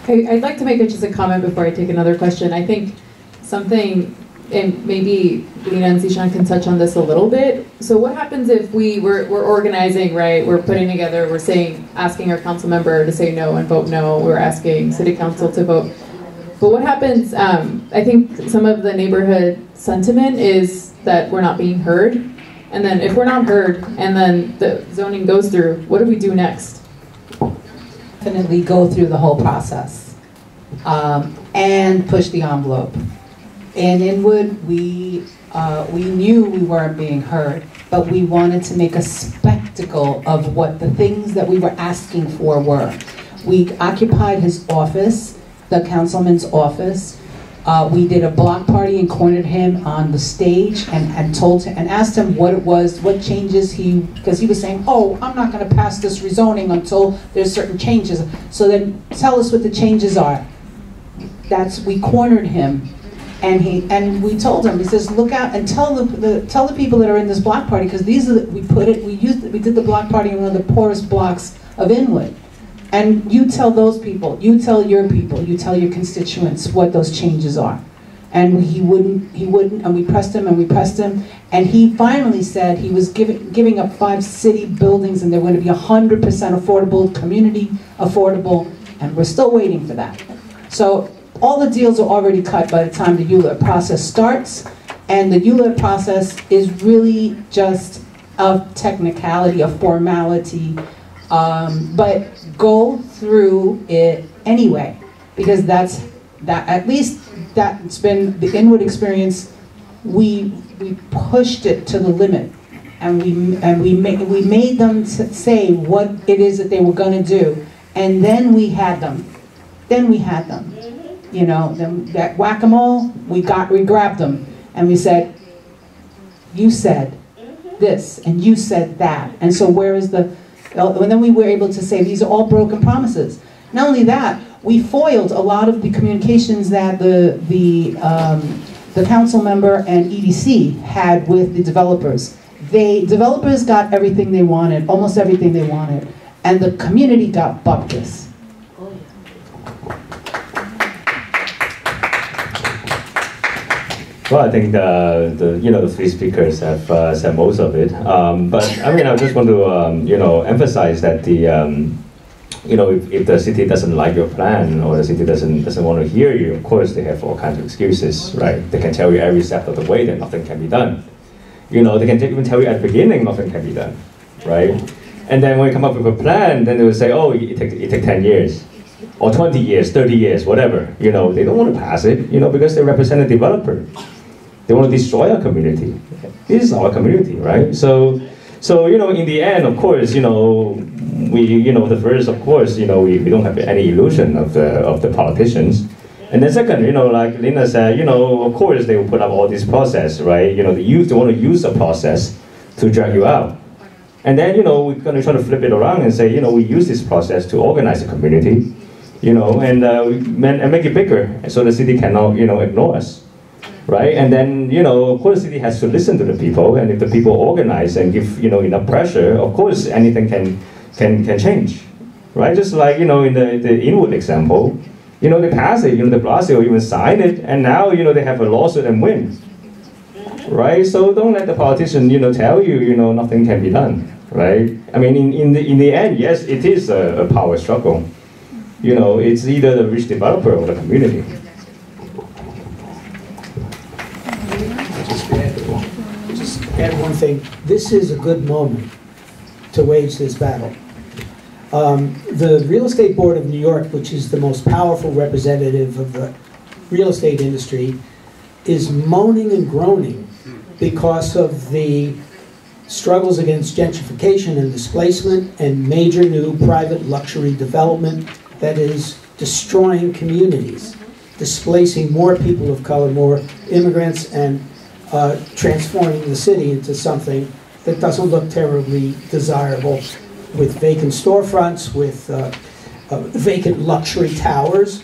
I'd like to make just a comment before I take another question. I think something, and maybe Lena and Zishan can touch on this a little bit. So what happens if we, we're, we're organizing, right, we're putting together, we're saying, asking our council member to say no and vote no, we're asking city council to vote. But what happens, um, I think some of the neighborhood sentiment is that we're not being heard. And then if we're not heard, and then the zoning goes through, what do we do next? definitely go through the whole process um, and push the envelope. In Inwood, we, uh, we knew we weren't being heard, but we wanted to make a spectacle of what the things that we were asking for were. We occupied his office, the councilman's office. Uh, we did a block party and cornered him on the stage and, and told him, and asked him what it was, what changes he, because he was saying, oh, I'm not gonna pass this rezoning until there's certain changes. So then, tell us what the changes are. That's, we cornered him. And he, and we told him, he says, look out and tell the, the, tell the people that are in this block party, because these are, the- we put it, we used, we did the block party in one of the poorest blocks of Inwood. And you tell those people, you tell your people, you tell your constituents what those changes are. And he wouldn't, he wouldn't, and we pressed him and we pressed him. And he finally said he was giving, giving up five city buildings and they're going to be hundred percent affordable, community affordable, and we're still waiting for that. So all the deals are already cut by the time the ULURP process starts. And the ULURP process is really just a technicality, a formality. Um, but go through it anyway, because that's, that, at least that's been the Inwood experience. We, we pushed it to the limit. And we, and we made, we made them say what it is that they were gonna do. And then we had them. Then we had them. You know, then that whack-a-mole, we got, we grabbed them. And we said, you said this, and you said that. And so where is the, and then we were able to say, these are all broken promises. Not only that, we foiled a lot of the communications that the, the, um, the council member and EDC had with the developers. They, developers got everything they wanted, almost everything they wanted, and the community got bupkis. Well, I think the, the you know the three speakers have uh, said most of it. Um, but I mean, I just want to um, you know emphasize that the um, you know if, if the city doesn't like your plan or the city doesn't doesn't want to hear you, of course they have all kinds of excuses, right? They can tell you every step of the way that nothing can be done. You know, they can even tell you at the beginning nothing can be done, right? And then when you come up with a plan, then they will say, oh, it takes it take ten years. Or 20 years, 30 years, whatever. You know, they don't want to pass it, you know, because they represent a developer. They want to destroy our community. This is our community, right? So, so you know, in the end, of course, you know, we, you know, the first, of course, you know, we, we don't have any illusion of the, of the politicians. And then second, you know, like Lina said, you know, of course they will put up all this process, right? You know, the youth they want to use the process to drag you out. And then, you know, we're going to try to flip it around and say, you know, we use this process to organize the community, you know, and, uh, and make it bigger so the city cannot, you know, ignore us right? And then, you know, the city has to listen to the people, and if the people organize and give, you know, enough pressure, of course, anything can, can, can change, right? Just like, you know, in the, the Inwood example, you know, they passed it, you know, de Blasio even signed it, and now, you know, they have a lawsuit and win, right? So don't let the politician, you know, tell you, you know, nothing can be done, right? I mean, in, in, the, in the end, yes, it is a, a power struggle. You know, it's either the rich developer or the community. Just add, thing. This is a good moment to wage this battle. Um, The Real Estate Board of New York, which is the most powerful representative of the real estate industry, is moaning and groaning because of the struggles against gentrification and displacement and major new private luxury development that is destroying communities, displacing more people of color, more immigrants, and transforming the city into something that doesn't look terribly desirable with vacant storefronts, with uh, uh, vacant luxury towers.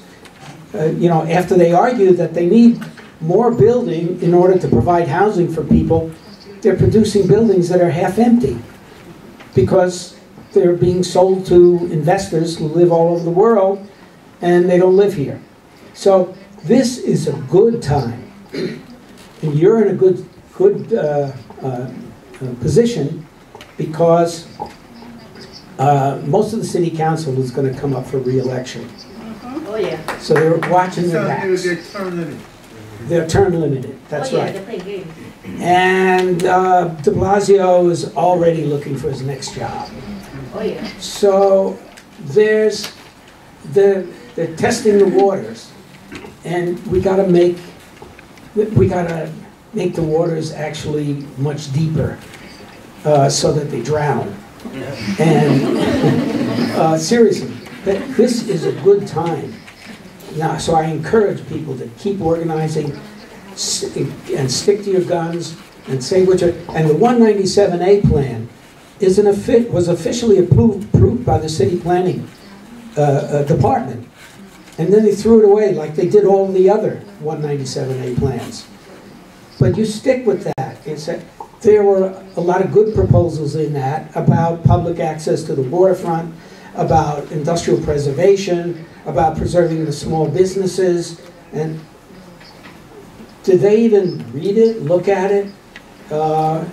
Uh, You know, after they argue that they need more building in order to provide housing for people, they're producing buildings that are half empty because they're being sold to investors who live all over the world and they don't live here. So this is a good time. And you're in a good, good uh, uh, uh, position because uh, most of the city council is going to come up for reelection. Oh, yeah. So they're watching their So it was backs. their term limit. They're term limited, that's Oh, yeah, right. they play games. And uh, de Blasio is already looking for his next job. Oh, yeah. So there's, the, they're testing the waters. And we gotta make, we gotta make the waters actually much deeper, uh, so that they drown. And, uh, seriously, this is a good time. Now, so I encourage people to keep organizing and stick to your guns and say what you, and the 197A plan is an, was officially approved, approved by the city planning uh, uh, department. And then they threw it away like they did all the other 197A plans. But you stick with that. It's a, there were a lot of good proposals in that about public access to the waterfront, about industrial preservation, about preserving the small businesses. And did they even read it, look at it, uh,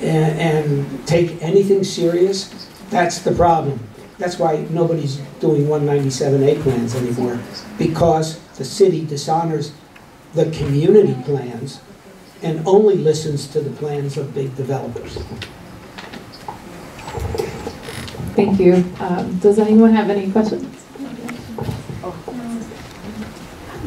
and, and take anything serious? That's the problem. That's why nobody's doing 197A plans anymore, because the city dishonors the community plans and only listens to the plans of big developers. Thank you. Um, Does anyone have any questions?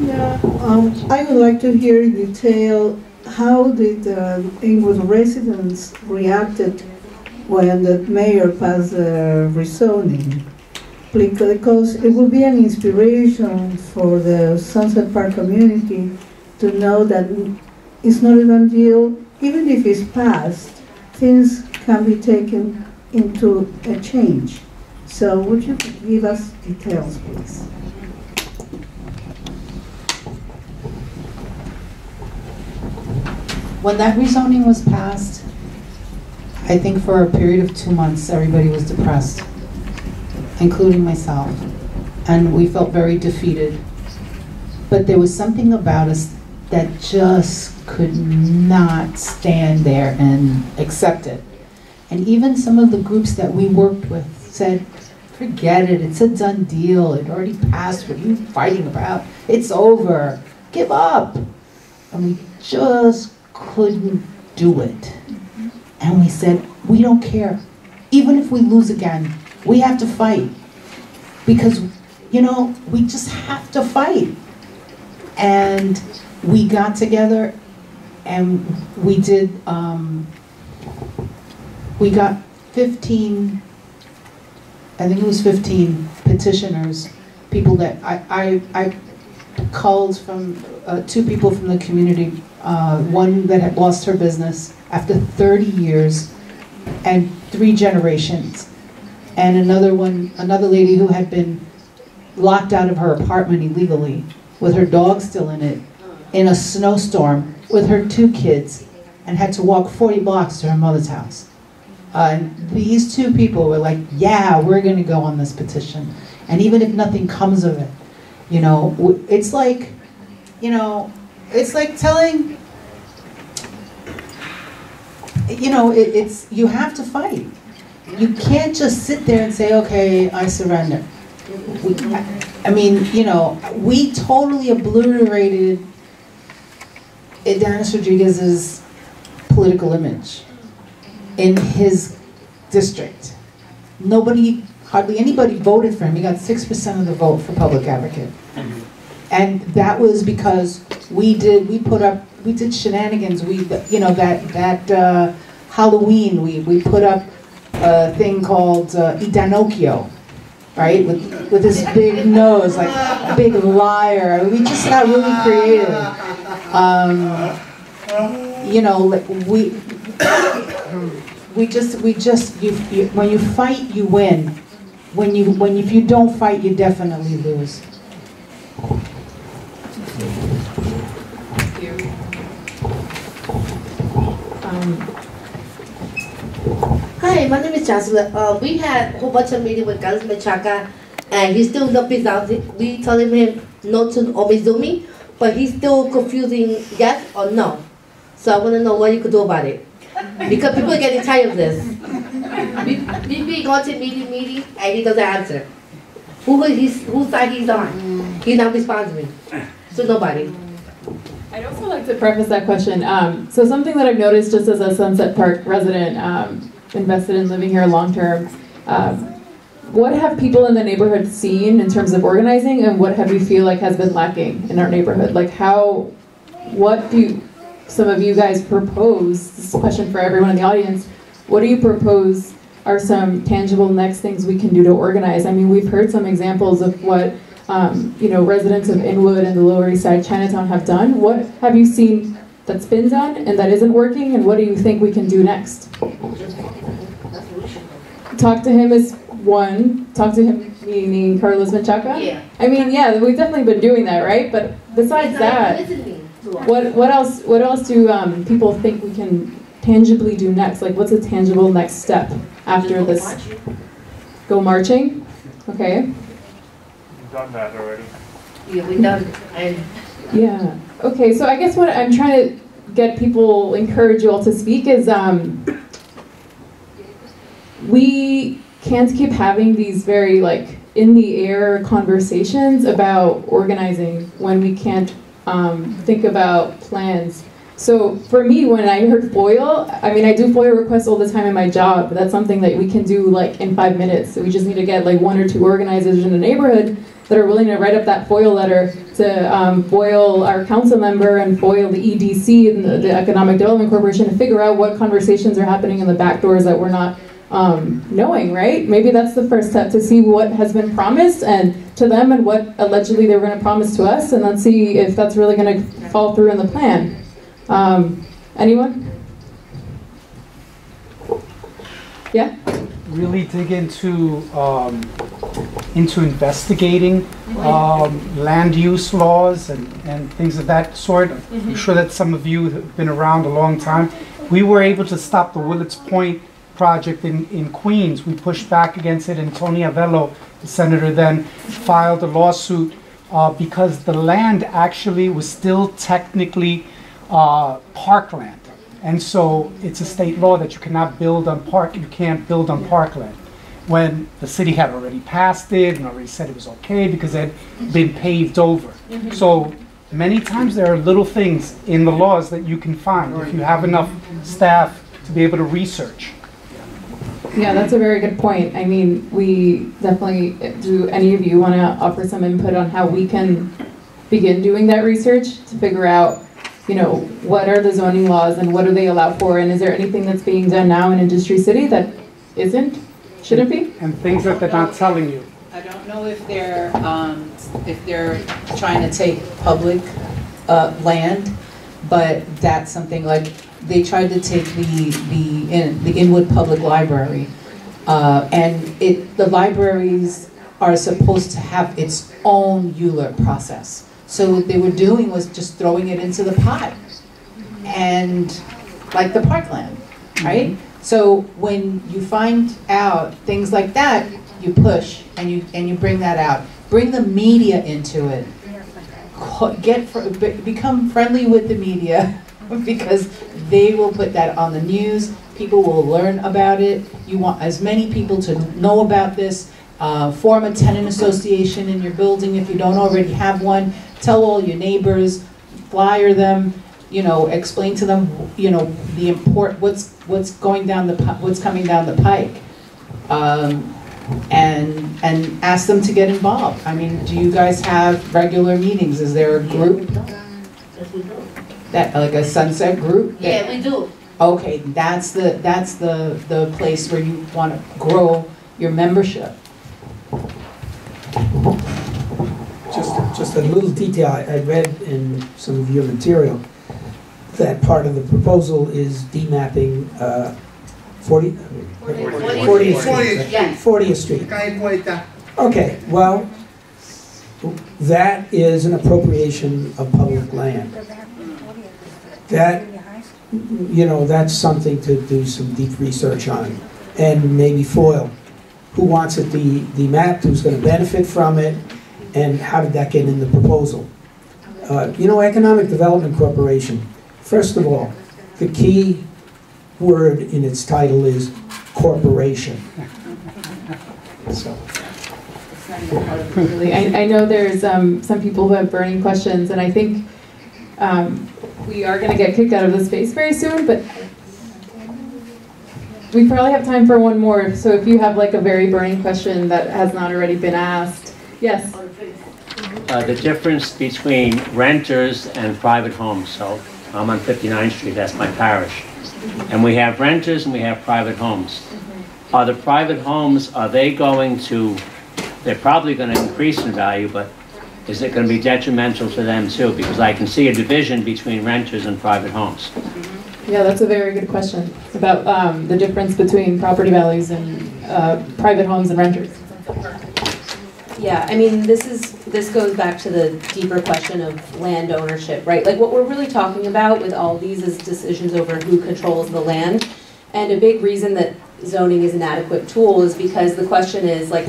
Yeah, um, I would like to hear in detail, how did uh, Inwood residents reacted when the mayor passed the rezoning? Because it will be an inspiration for the Sunset Park community to know that it's not a done deal, even if it's passed, things can be taken into a change. So would you give us details, please? When that rezoning was passed, I think for a period of two months, everybody was depressed, including myself. And we felt very defeated. But there was something about us that just could not stand there and accept it. And even some of the groups that we worked with said, forget it, it's a done deal, it already passed, what are you fighting about? It's over, give up. And we just couldn't do it. And we said, we don't care. Even if we lose again, we have to fight. Because, you know, we just have to fight. And we got together and we did, um, we got 15 I think it was 15 petitioners, people that I, I, I culled from, uh, two people from the community, uh, one that had lost her business after 30 years and three generations. And another one, another lady who had been locked out of her apartment illegally with her dog still in it in a snowstorm with her two kids and had to walk 40 blocks to her mother's house. Uh, and these two people were like, yeah, we're going to go on this petition. And even if nothing comes of it, you know, it's like, you know, it's like telling, you know, it, it's, you have to fight. You can't just sit there and say, okay, I surrender. We, I, I mean, you know, we totally obliterated Ydanis Rodriguez's political image in his district. Nobody, hardly anybody voted for him. He got six percent of the vote for public advocate. And that was because we did, we put up, we did shenanigans, we, you know, that, that uh, Halloween, we, we put up a thing called uh, right? With, with this big nose, like a big liar. We just got really creative. Um, you know, like we, we just, we just, you, you, when you fight, you win. When you, when, if you don't fight, you definitely lose. Um, Hi, my name is Joshua. Uh, we had a whole bunch of meeting with Carlos Menchaca, and he's still not peace out. We telling him not to omizumi, but he's still confusing yes or no. So I want to know what you could do about it. Because people are getting tired of this. We, we be going to meeting, meeting, and he doesn't answer. Who he's, whose side he's on? He's not responding. So nobody. I'd also like to preface that question. Um, so something that I've noticed just as a Sunset Park resident, um, invested in living here long term, um, what have people in the neighborhood seen in terms of organizing, and what have you feel like has been lacking in our neighborhood? Like how, what do you, some of you guys propose? This question for everyone in the audience. What do you propose are some tangible next things we can do to organize? I mean, we've heard some examples of what um, you know, residents of Inwood and the Lower East Side Chinatown have done. What have you seen that's been done and that isn't working, and what do you think we can do next? Talk to him is one. Talk to him meaning Carlos Menchaca? Yeah. I mean, yeah, we've definitely been doing that, right? But besides that, what what else what else do um, people think we can tangibly do next? Like, what's a tangible next step after this? Go marching. Okay. We've done that already. Yeah, we done. And Yeah. Okay. So I guess what I'm trying to get people, encourage you all to speak is um, we can't keep having these very like in the air conversations about organizing when we can't um, think about plans. So for me, when I heard FOIL, I mean, I do FOIL requests all the time in my job. But that's something that we can do like in five minutes. So we just need to get like one or two organizers in the neighborhood that are willing to write up that FOIL letter to um, FOIL our council member and FOIL the EDC and the, the Economic Development Corporation to figure out what conversations are happening in the back doors that we're not um, knowing, right? Maybe that's the first step to see what has been promised and to them and what allegedly they were going to promise to us, and let's see if that's really going to fall through in the plan. Um, anyone? Yeah. really dig into um, into investigating um, land use laws and, and things of that sort. I'm sure that some of you have been around a long time. We were able to stop the Willets Point project in, in Queens. We pushed back against it, and Tony Avella, the senator then, filed a lawsuit uh, because the land actually was still technically uh, parkland. And so it's a state law that you cannot build on park, you can't build on parkland. When the city had already passed it and already said it was okay because it had been paved over. Mm-hmm. So many times there are little things in the laws that you can find if you have enough staff to be able to research. Yeah, that's a very good point. I mean, we definitely, do any of you want to offer some input on how we can begin doing that research to figure out, you know, what are the zoning laws and what do they allow for? And is there anything that's being done now in Industry City that isn't Shouldn't be? and things that they're not telling you. I don't know if they're, um, if they're trying to take public, uh, land, but that's something like, they tried to take the, the, in- the Inwood Public Library. Uh, and it, the libraries are supposed to have its own ULURP process. So what they were doing was just throwing it into the pot. And, like the parkland, right? So when you find out things like that, you push and you, and you bring that out. Bring the media into it. Get, fr- become friendly with the media because they will put that on the news. People will learn about it. You want as many people to know about this. Uh, form a tenant association in your building if you don't already have one. Tell all your neighbors, flyer them, you know, explain to them, you know, the import, what's, what's going down the, what's coming down the pike. Um, and, and ask them to get involved. I mean, do you guys have regular meetings? Is there a group Yes, we do. that, like a sunset group? that- Yeah, we do. Okay, that's the, that's the, the place where you want to grow your membership. Just, just a little detail, I I read in some of your material that part of the proposal is demapping uh, 40, 40th Street. 40th Street. Okay, well, that is an appropriation of public land. That, you know, that's something to do some deep research on, and maybe foil. Who wants it the, the mapped, who's gonna benefit from it, and how did that get in the proposal? Uh, You know, Economic Development Corporation, first of all, the key word in its title is corporation. So, Really, I, I know there's um, some people who have burning questions, and I think um, we are going to get kicked out of the space very soon, but we probably have time for one more. So if you have like a very burning question that has not already been asked, yes. uh, the difference between renters and private homes. So I'm on 59th Street, that's my parish. And we have renters and we have private homes. Are the private homes, are they going to, they're probably going to increase in value, but is it going to be detrimental to them too? Because I can see a division between renters and private homes. Yeah, that's a very good question about um, the difference between property values and uh, private homes and renters. Yeah, I mean, this is, this goes back to the deeper question of land ownership, right? Like, what we're really talking about with all these is decisions over who controls the land. And a big reason that zoning is an adequate tool is because the question is, like,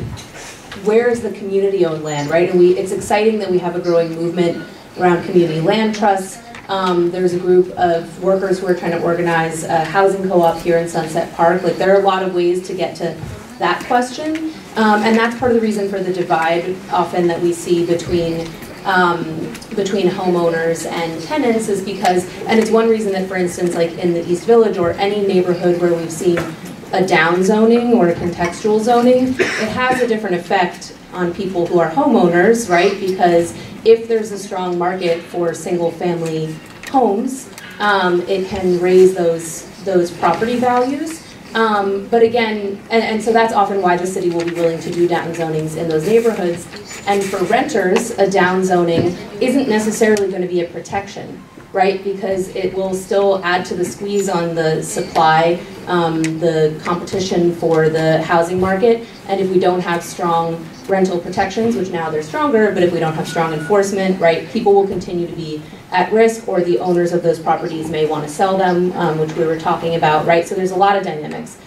where is the community-owned land, right? And we, it's exciting that we have a growing movement around community land trusts. Um, there's a group of workers who are trying to organize a housing co-op here in Sunset Park. Like, there are a lot of ways to get to that question. Um, and that's part of the reason for the divide often that we see between um, between homeowners and tenants is because, and it's one reason that, for instance, like in the East Village or any neighborhood where we've seen a down zoning or a contextual zoning, it has a different effect on people who are homeowners, right? Because if there's a strong market for single-family homes, um, it can raise those those property values. Um, but again, and, and so that's often why the city will be willing to do down zonings in those neighborhoods. And for renters, a down zoning isn't necessarily going to be a protection, right? Because it will still add to the squeeze on the supply, um, the competition for the housing market. And if we don't have strong rental protections, which now they're stronger, but if we don't have strong enforcement, right, people will continue to be at risk or the owners of those properties may want to sell them, um, which we were talking about, right? So there's a lot of dynamics.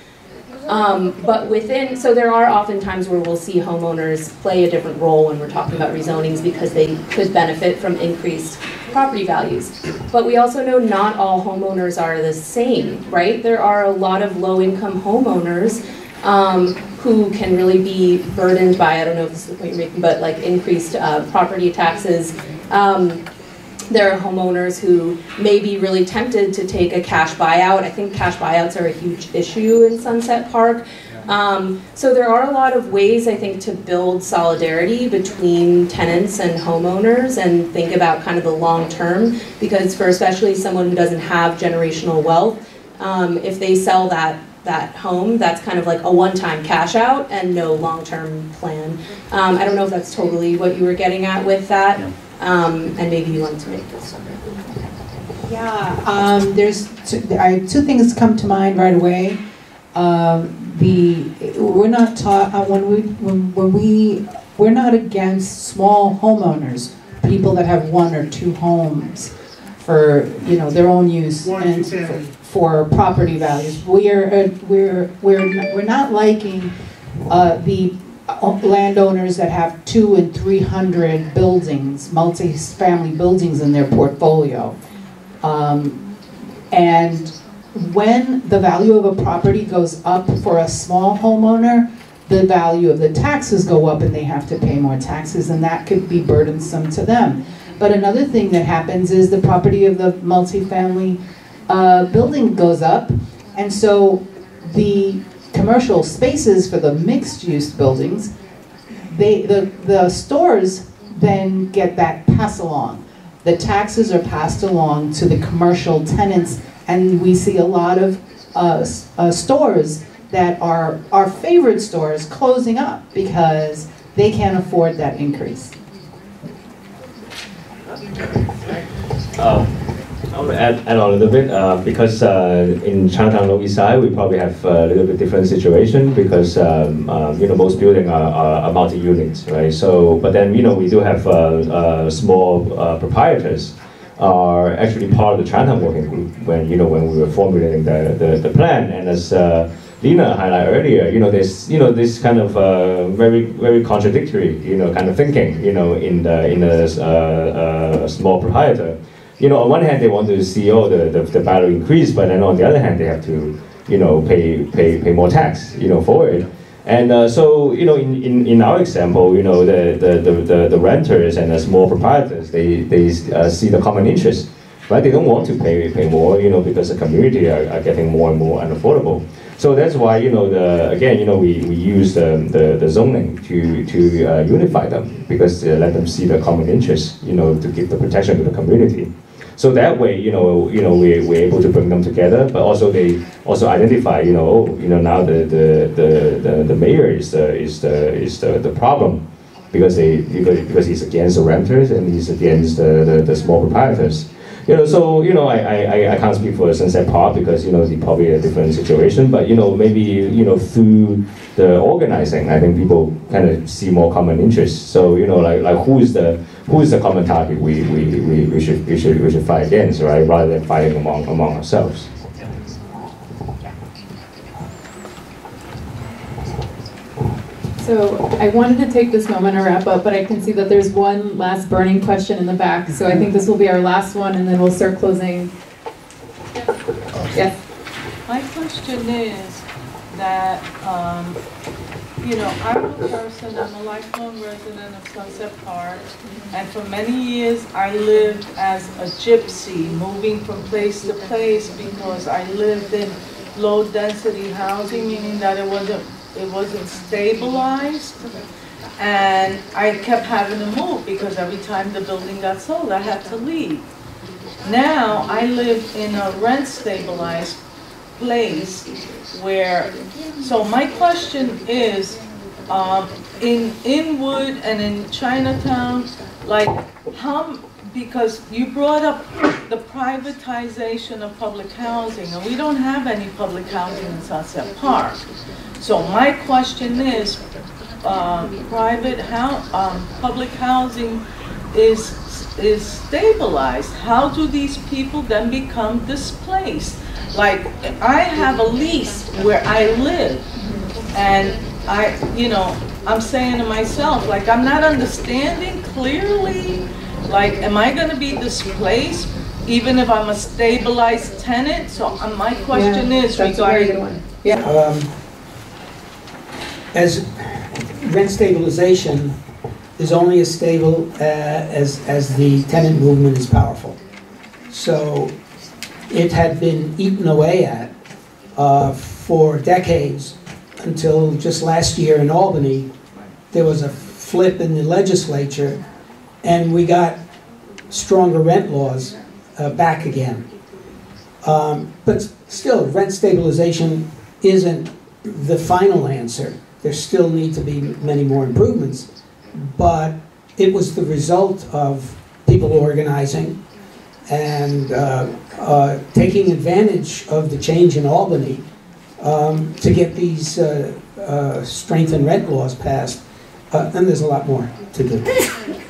Um, but within, so there are often times where we'll see homeowners play a different role when we're talking about rezonings because they could benefit from increased property values. But we also know not all homeowners are the same, right? There are a lot of low-income homeowners um, who can really be burdened by, I don't know if this is the point you're making, but like increased uh, property taxes. Um, there are homeowners who may be really tempted to take a cash buyout. I think cash buyouts are a huge issue in Sunset Park. Um, so there are a lot of ways, I think, to build solidarity between tenants and homeowners and think about kind of the long term. Because for especially someone who doesn't have generational wealth, um, if they sell that that home, that's kind of like a one-time cash out and no long-term plan. Um, I don't know if that's totally what you were getting at with that, um, and maybe you want to make this. Yeah, um, there's, two, I, two things come to mind right away. Um, the, we're not taught, uh, when we, when, when we, we're not against small homeowners, people that have one or two homes for, you know, their own use and for, for property values. We are, uh, we're, we're, n- we're not liking, uh, the landowners that have two and three hundred buildings, multi-family buildings in their portfolio. Um, And when the value of a property goes up for a small homeowner, the value of the taxes go up and they have to pay more taxes, and that could be burdensome to them. But another thing that happens is the property of the multifamily uh, building goes up, and so the commercial spaces for the mixed-use buildings, they, the, the stores then get that pass-along. The taxes are passed along to the commercial tenants, and we see a lot of uh, uh, stores that are our favorite stores closing up because they can't afford that increase. Um, I add, add on a little bit uh, because uh, in Chinatown Lower East Side we probably have a little bit different situation because um, um, you know most buildings are, are, multi-units, right? So, but then you know we do have uh, uh, small uh, proprietors are actually part of the Chinatown working group when you know when we were formulating the, the, the plan and as uh, Lena highlighted earlier, you know, there's you know this kind of uh, very very contradictory you know kind of thinking you know in the in a uh, uh, small proprietor. You know, on one hand they want to see oh the, the, the value increase, but then on the other hand they have to you know pay pay pay more tax you know for it. And uh, so, you know, in, in, in our example, you know, the, the, the, the, renters and the small proprietors, they, they uh, see the common interest, right? They don't want to pay, pay more, you know, because the community are, are getting more and more unaffordable. So that's why, you know, the, again, you know, we, we use the, the, the zoning to, to uh, unify them because uh, let them see the common interest, you know, to give the protection to the community. So that way, you know, you know, we we're able to bring them together, but also they also identify, you know, you know, now the the, the, the, the mayor is the is the is the, the problem because they because, because he's against the renters and he's against the, the, the small proprietors. You know, so you know, I, I, I can't speak for Sunset Park because you know it's probably a different situation. But you know, maybe you know through the organizing, I think people kind of see more common interests. So you know, like like who is the who is the common target we, we, we, we should we should we should fight against, right? Rather than fighting among among ourselves. So I wanted to take this moment to wrap up, but I can see that there's one last burning question in the back. So I think this will be our last one, and then we'll start closing. Yes. My question is that, um, you know, I'm a person, I'm a lifelong resident of Sunset Park, and for many years I lived as a gypsy, moving from place to place because I lived in low-density housing, meaning that it wasn't, it wasn't stabilized. And I kept having to move because every time the building got sold, I had to leave. Now, I live in a rent-stabilized place where, so my question is, um, in Inwood and in Chinatown, like, how, because you brought up the privatization of public housing, and we don't have any public housing in Sunset Park. So my question is, um, private hou, um, public housing is, is stabilized. How do these people then become displaced? Like, I have a lease where I live, and I, you know, I'm saying to myself, like, I'm not understanding clearly, like, am I gonna be displaced even if I'm a stabilized tenant? So uh, my question Yeah, is that's regarding. good one. Yeah. Um, As rent stabilization is only as stable uh, as, as the tenant movement is powerful. So it had been eaten away at uh, for decades until just last year in Albany, there was a flip in the legislature and we got stronger rent laws uh, back again. Um, But still, rent stabilization isn't the final answer. There still need to be many more improvements, but it was the result of people organizing and uh, uh, taking advantage of the change in Albany um, to get these uh, uh, strengthened rent laws passed. Uh, and there's a lot more to do.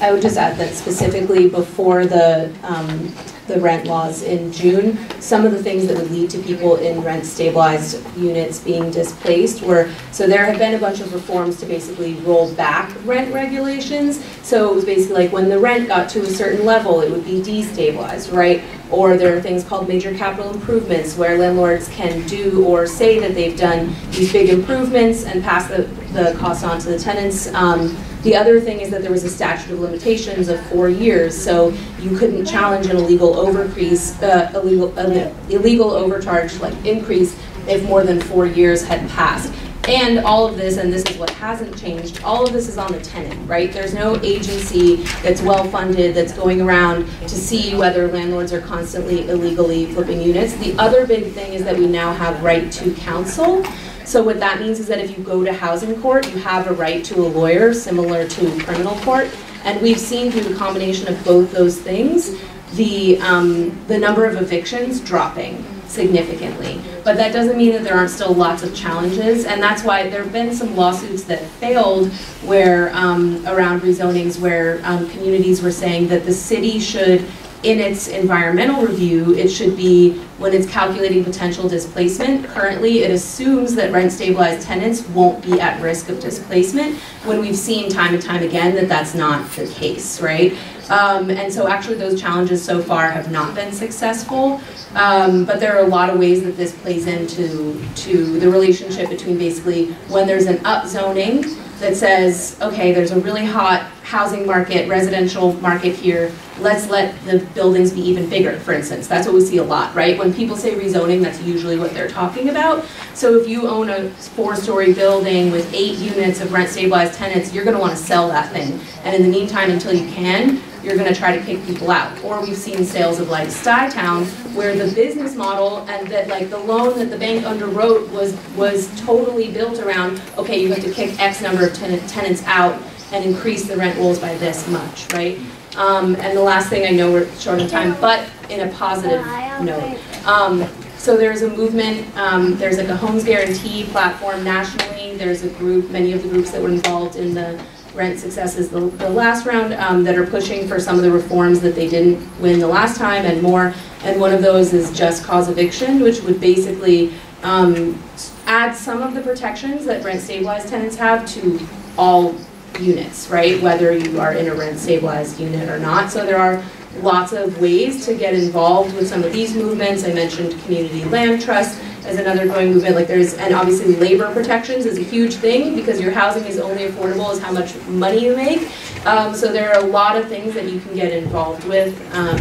I would just add that specifically before the, um, the rent laws in June, some of the things that would lead to people in rent stabilized units being displaced were, so there have been a bunch of reforms to basically roll back rent regulations. So it was basically like when the rent got to a certain level, it would be destabilized, right? Or there are things called major capital improvements where landlords can do or say that they've done these big improvements and pass the, the cost on to the tenants. Um, the other thing is that there was a statute of limitations of four years, so you couldn't challenge an illegal overcrease, uh, illegal, uh, illegal overcharge like increase if more than four years had passed. And all of this, and this is what hasn't changed, all of this is on the tenant, right? There's no agency that's well-funded that's going around to see whether landlords are constantly illegally flipping units. The other big thing is that we now have right to counsel. So what that means is that if you go to housing court, you have a right to a lawyer similar to criminal court. And we've seen through the combination of both those things, the, um, the number of evictions dropping significantly. But that doesn't mean that there aren't still lots of challenges, and that's why there have been some lawsuits that failed where, um, around rezonings where um, communities were saying that the city should in its environmental review, it should be when it's calculating potential displacement. Currently, it assumes that rent stabilized tenants won't be at risk of displacement when we've seen time and time again that that's not the case, right? Um, and so actually those challenges so far have not been successful. Um, but there are a lot of ways that this plays into to the relationship between basically when there's an upzoning that says, okay, there's a really hot housing market, residential market here, let's let the buildings be even bigger, for instance. That's what we see a lot, right? When people say rezoning, that's usually what they're talking about. So if you own a four-story building with eight units of rent-stabilized tenants, you're gonna wanna sell that thing. And in the meantime, until you can, you're gonna try to kick people out. Or we've seen sales of like Stuytown, where the business model and that like the loan that the bank underwrote was, was totally built around, okay, you have to kick X number of tenant, tenants out and increase the rent rolls by this much, right? Um, and the last thing I know we're short on time, but in a positive note. Um, so there's a movement, um, there's like a homes guarantee platform nationally. There's a group, many of the groups that were involved in the rent successes the, the last round um, that are pushing for some of the reforms that they didn't win the last time and more. And one of those is just cause eviction, which would basically um, add some of the protections that rent stabilized tenants have to all units, right? Whether you are in a rent stabilized unit or not. So there are lots of ways to get involved with some of these movements. I mentioned community land trust as another growing movement. Like there's, and obviously labor protections is a huge thing because your housing is only affordable as how much money you make. Um, so there are a lot of things that you can get involved with um,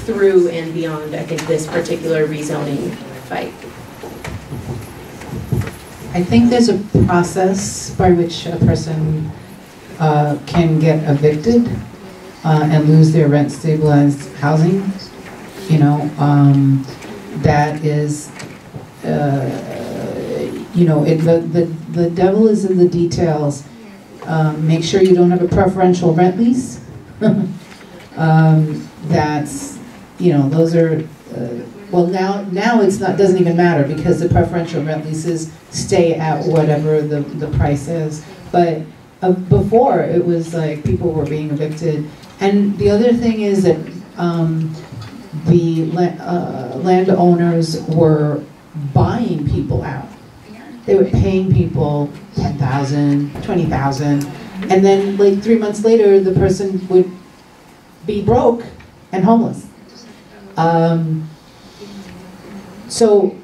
through and beyond, I think, this particular rezoning fight. I think there's a process by which a person uh, can get evicted uh, and lose their rent stabilized housing. You know, um, that is, uh, you know, it, the, the, the devil is in the details. Um, make sure you don't have a preferential rent lease. um, that's, you know, those are, uh, well now, now it's not, doesn't even matter because the preferential rent leases stay at whatever the, the price is. But uh, before it was like people were being evicted. And the other thing is that um, the uh, landowners were buying people out. They were paying people 10,000, 20,000, and then like three months later, the person would be broke and homeless. Um, so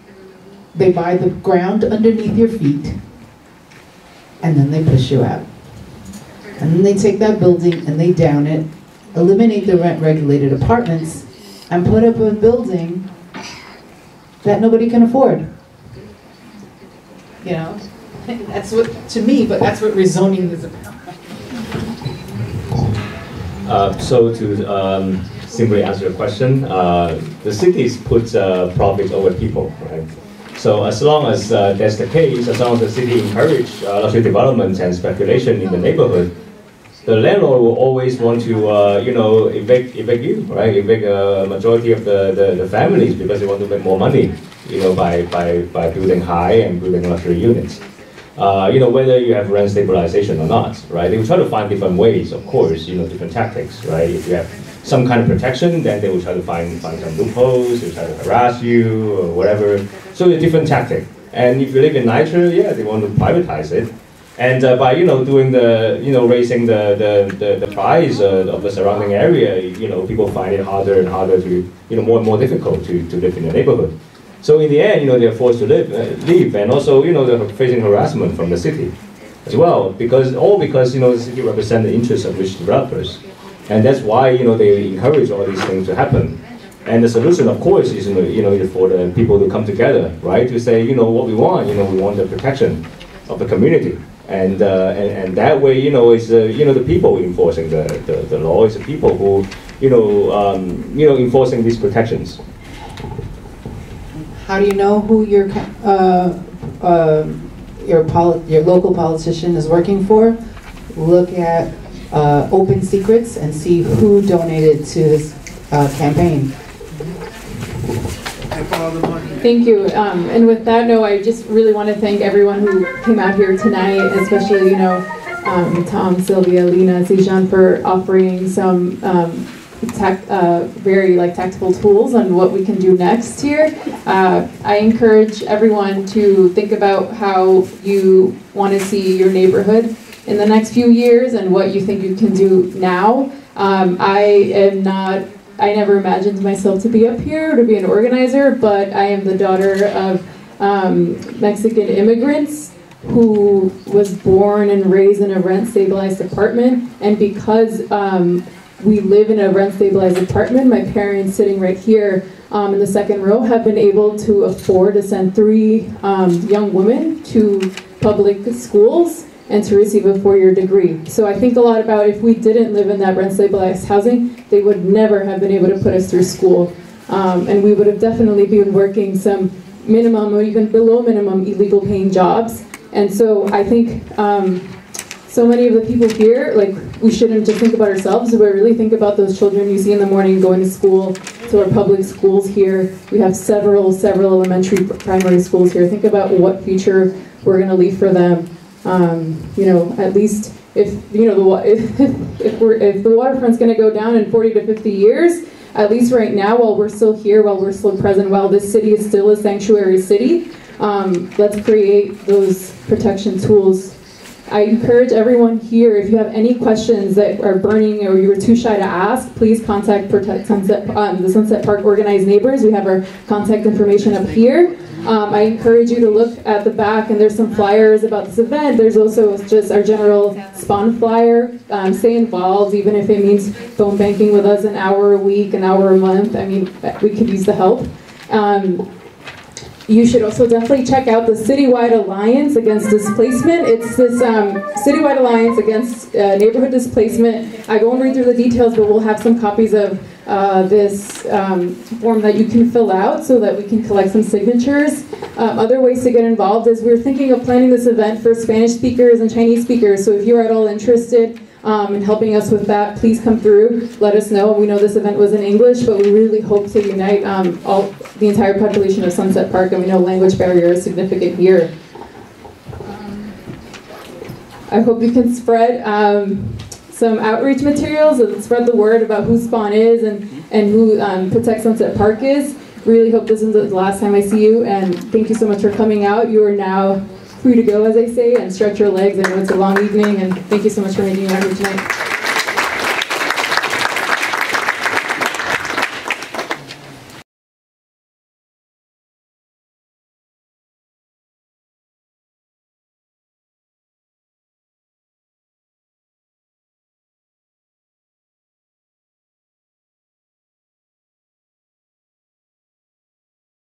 they buy the ground underneath your feet, and then they push you out. And then they take that building and they down it, eliminate the rent regulated apartments, and put up a building that nobody can afford. You know, that's what, to me, but that's what rezoning is about. Uh, so to um, simply answer your question, uh, the cities put uh, profit over people, right? So as long as uh, that's the case, as long as the city encourage uh, luxury development and speculation in the neighborhood, the landlord will always want to, uh, you know, evict, evict you, right? Evict a majority of the, the, the families because they want to make more money, you know, by, by, by building high and building luxury units. Uh, you know, whether you have rent stabilization or not, right? They will try to find different ways, of course, you know, different tactics, right? If you have some kind of protection, then they will try to find, find some loopholes, they will try to harass you or whatever. So a different tactic. And if you live in NYCHA, yeah, they want to privatize it. And uh, by you know doing the you know raising the the, the, the price uh, of the surrounding area, you know people find it harder and harder to you know more and more difficult to, to live in the neighborhood. So in the end, you know they're forced to live uh, leave, and also you know they're facing harassment from the city as well because all because you know the city represent the interests of rich developers, and that's why you know they encourage all these things to happen. And the solution, of course, is you know for the people to come together, right? To say you know what we want, you know we want the protection of the community and, uh, and, and that way, you know, it's uh, you know the people enforcing the, the, the law. It's the people who, you know, um, you know, enforcing these protections. How do you know who your uh, uh, your poli- your local politician is working for? Look at uh, Open Secrets and see who donated to this uh, campaign. Thank you. Um, and with that note, I just really want to thank everyone who came out here tonight, especially, you know, um, Tom, Sylvia, Lena, Zijan for offering some um, tac- uh, very like tactical tools on what we can do next here. Uh, I encourage everyone to think about how you want to see your neighborhood in the next few years and what you think you can do now. Um, I am not I never imagined myself to be up here, to be an organizer, but I am the daughter of um, Mexican immigrants who was born and raised in a rent stabilized apartment. And because um, we live in a rent stabilized apartment, my parents sitting right here um, in the second row have been able to afford to send three um, young women to public schools and to receive a four-year degree. So I think a lot about if we didn't live in that rent-stabilized housing, they would never have been able to put us through school. Um, and we would have definitely been working some minimum or even below minimum illegal paying jobs. And so I think um, so many of the people here, like we shouldn't just think about ourselves, but really think about those children you see in the morning going to school, to our public schools here. We have several, several elementary primary schools here. Think about what future we're gonna leave for them um, you know, at least if you know the if, if we're if the waterfront's going to go down in 40 to 50 years, at least right now, while we're still here, while we're still present, while this city is still a sanctuary city, um, let's create those protection tools. I encourage everyone here, if you have any questions that are burning or you were too shy to ask, please contact Protect Sunset, um, the Sunset Park Organized Neighbors. We have our contact information up here. Um, I encourage you to look at the back, and there's some flyers about this event. There's also just our general SPON flyer. Um, stay involved, even if it means phone banking with us an hour a week, an hour a month. I mean, we could use the help. Um, you should also definitely check out the Citywide Alliance Against Displacement. It's this um, Citywide Alliance Against uh, Neighborhood Displacement. I won't read through the details, but we'll have some copies of uh, this um, form that you can fill out so that we can collect some signatures. Um, other ways to get involved is we're thinking of planning this event for Spanish speakers and Chinese speakers. So if you're at all interested um, in helping us with that, please come through. Let us know. We know this event was in English, but we really hope to unite um, all the entire population of Sunset Park, and we know language barrier is significant here. I hope you can spread um, some outreach materials and spread the word about who SPON is and, and who um, Protect Sunset Park is. Really hope this is the last time I see you, and thank you so much for coming out. You are now free to go, as I say, and stretch your legs. I know it's a long evening, and thank you so much for making it out here tonight.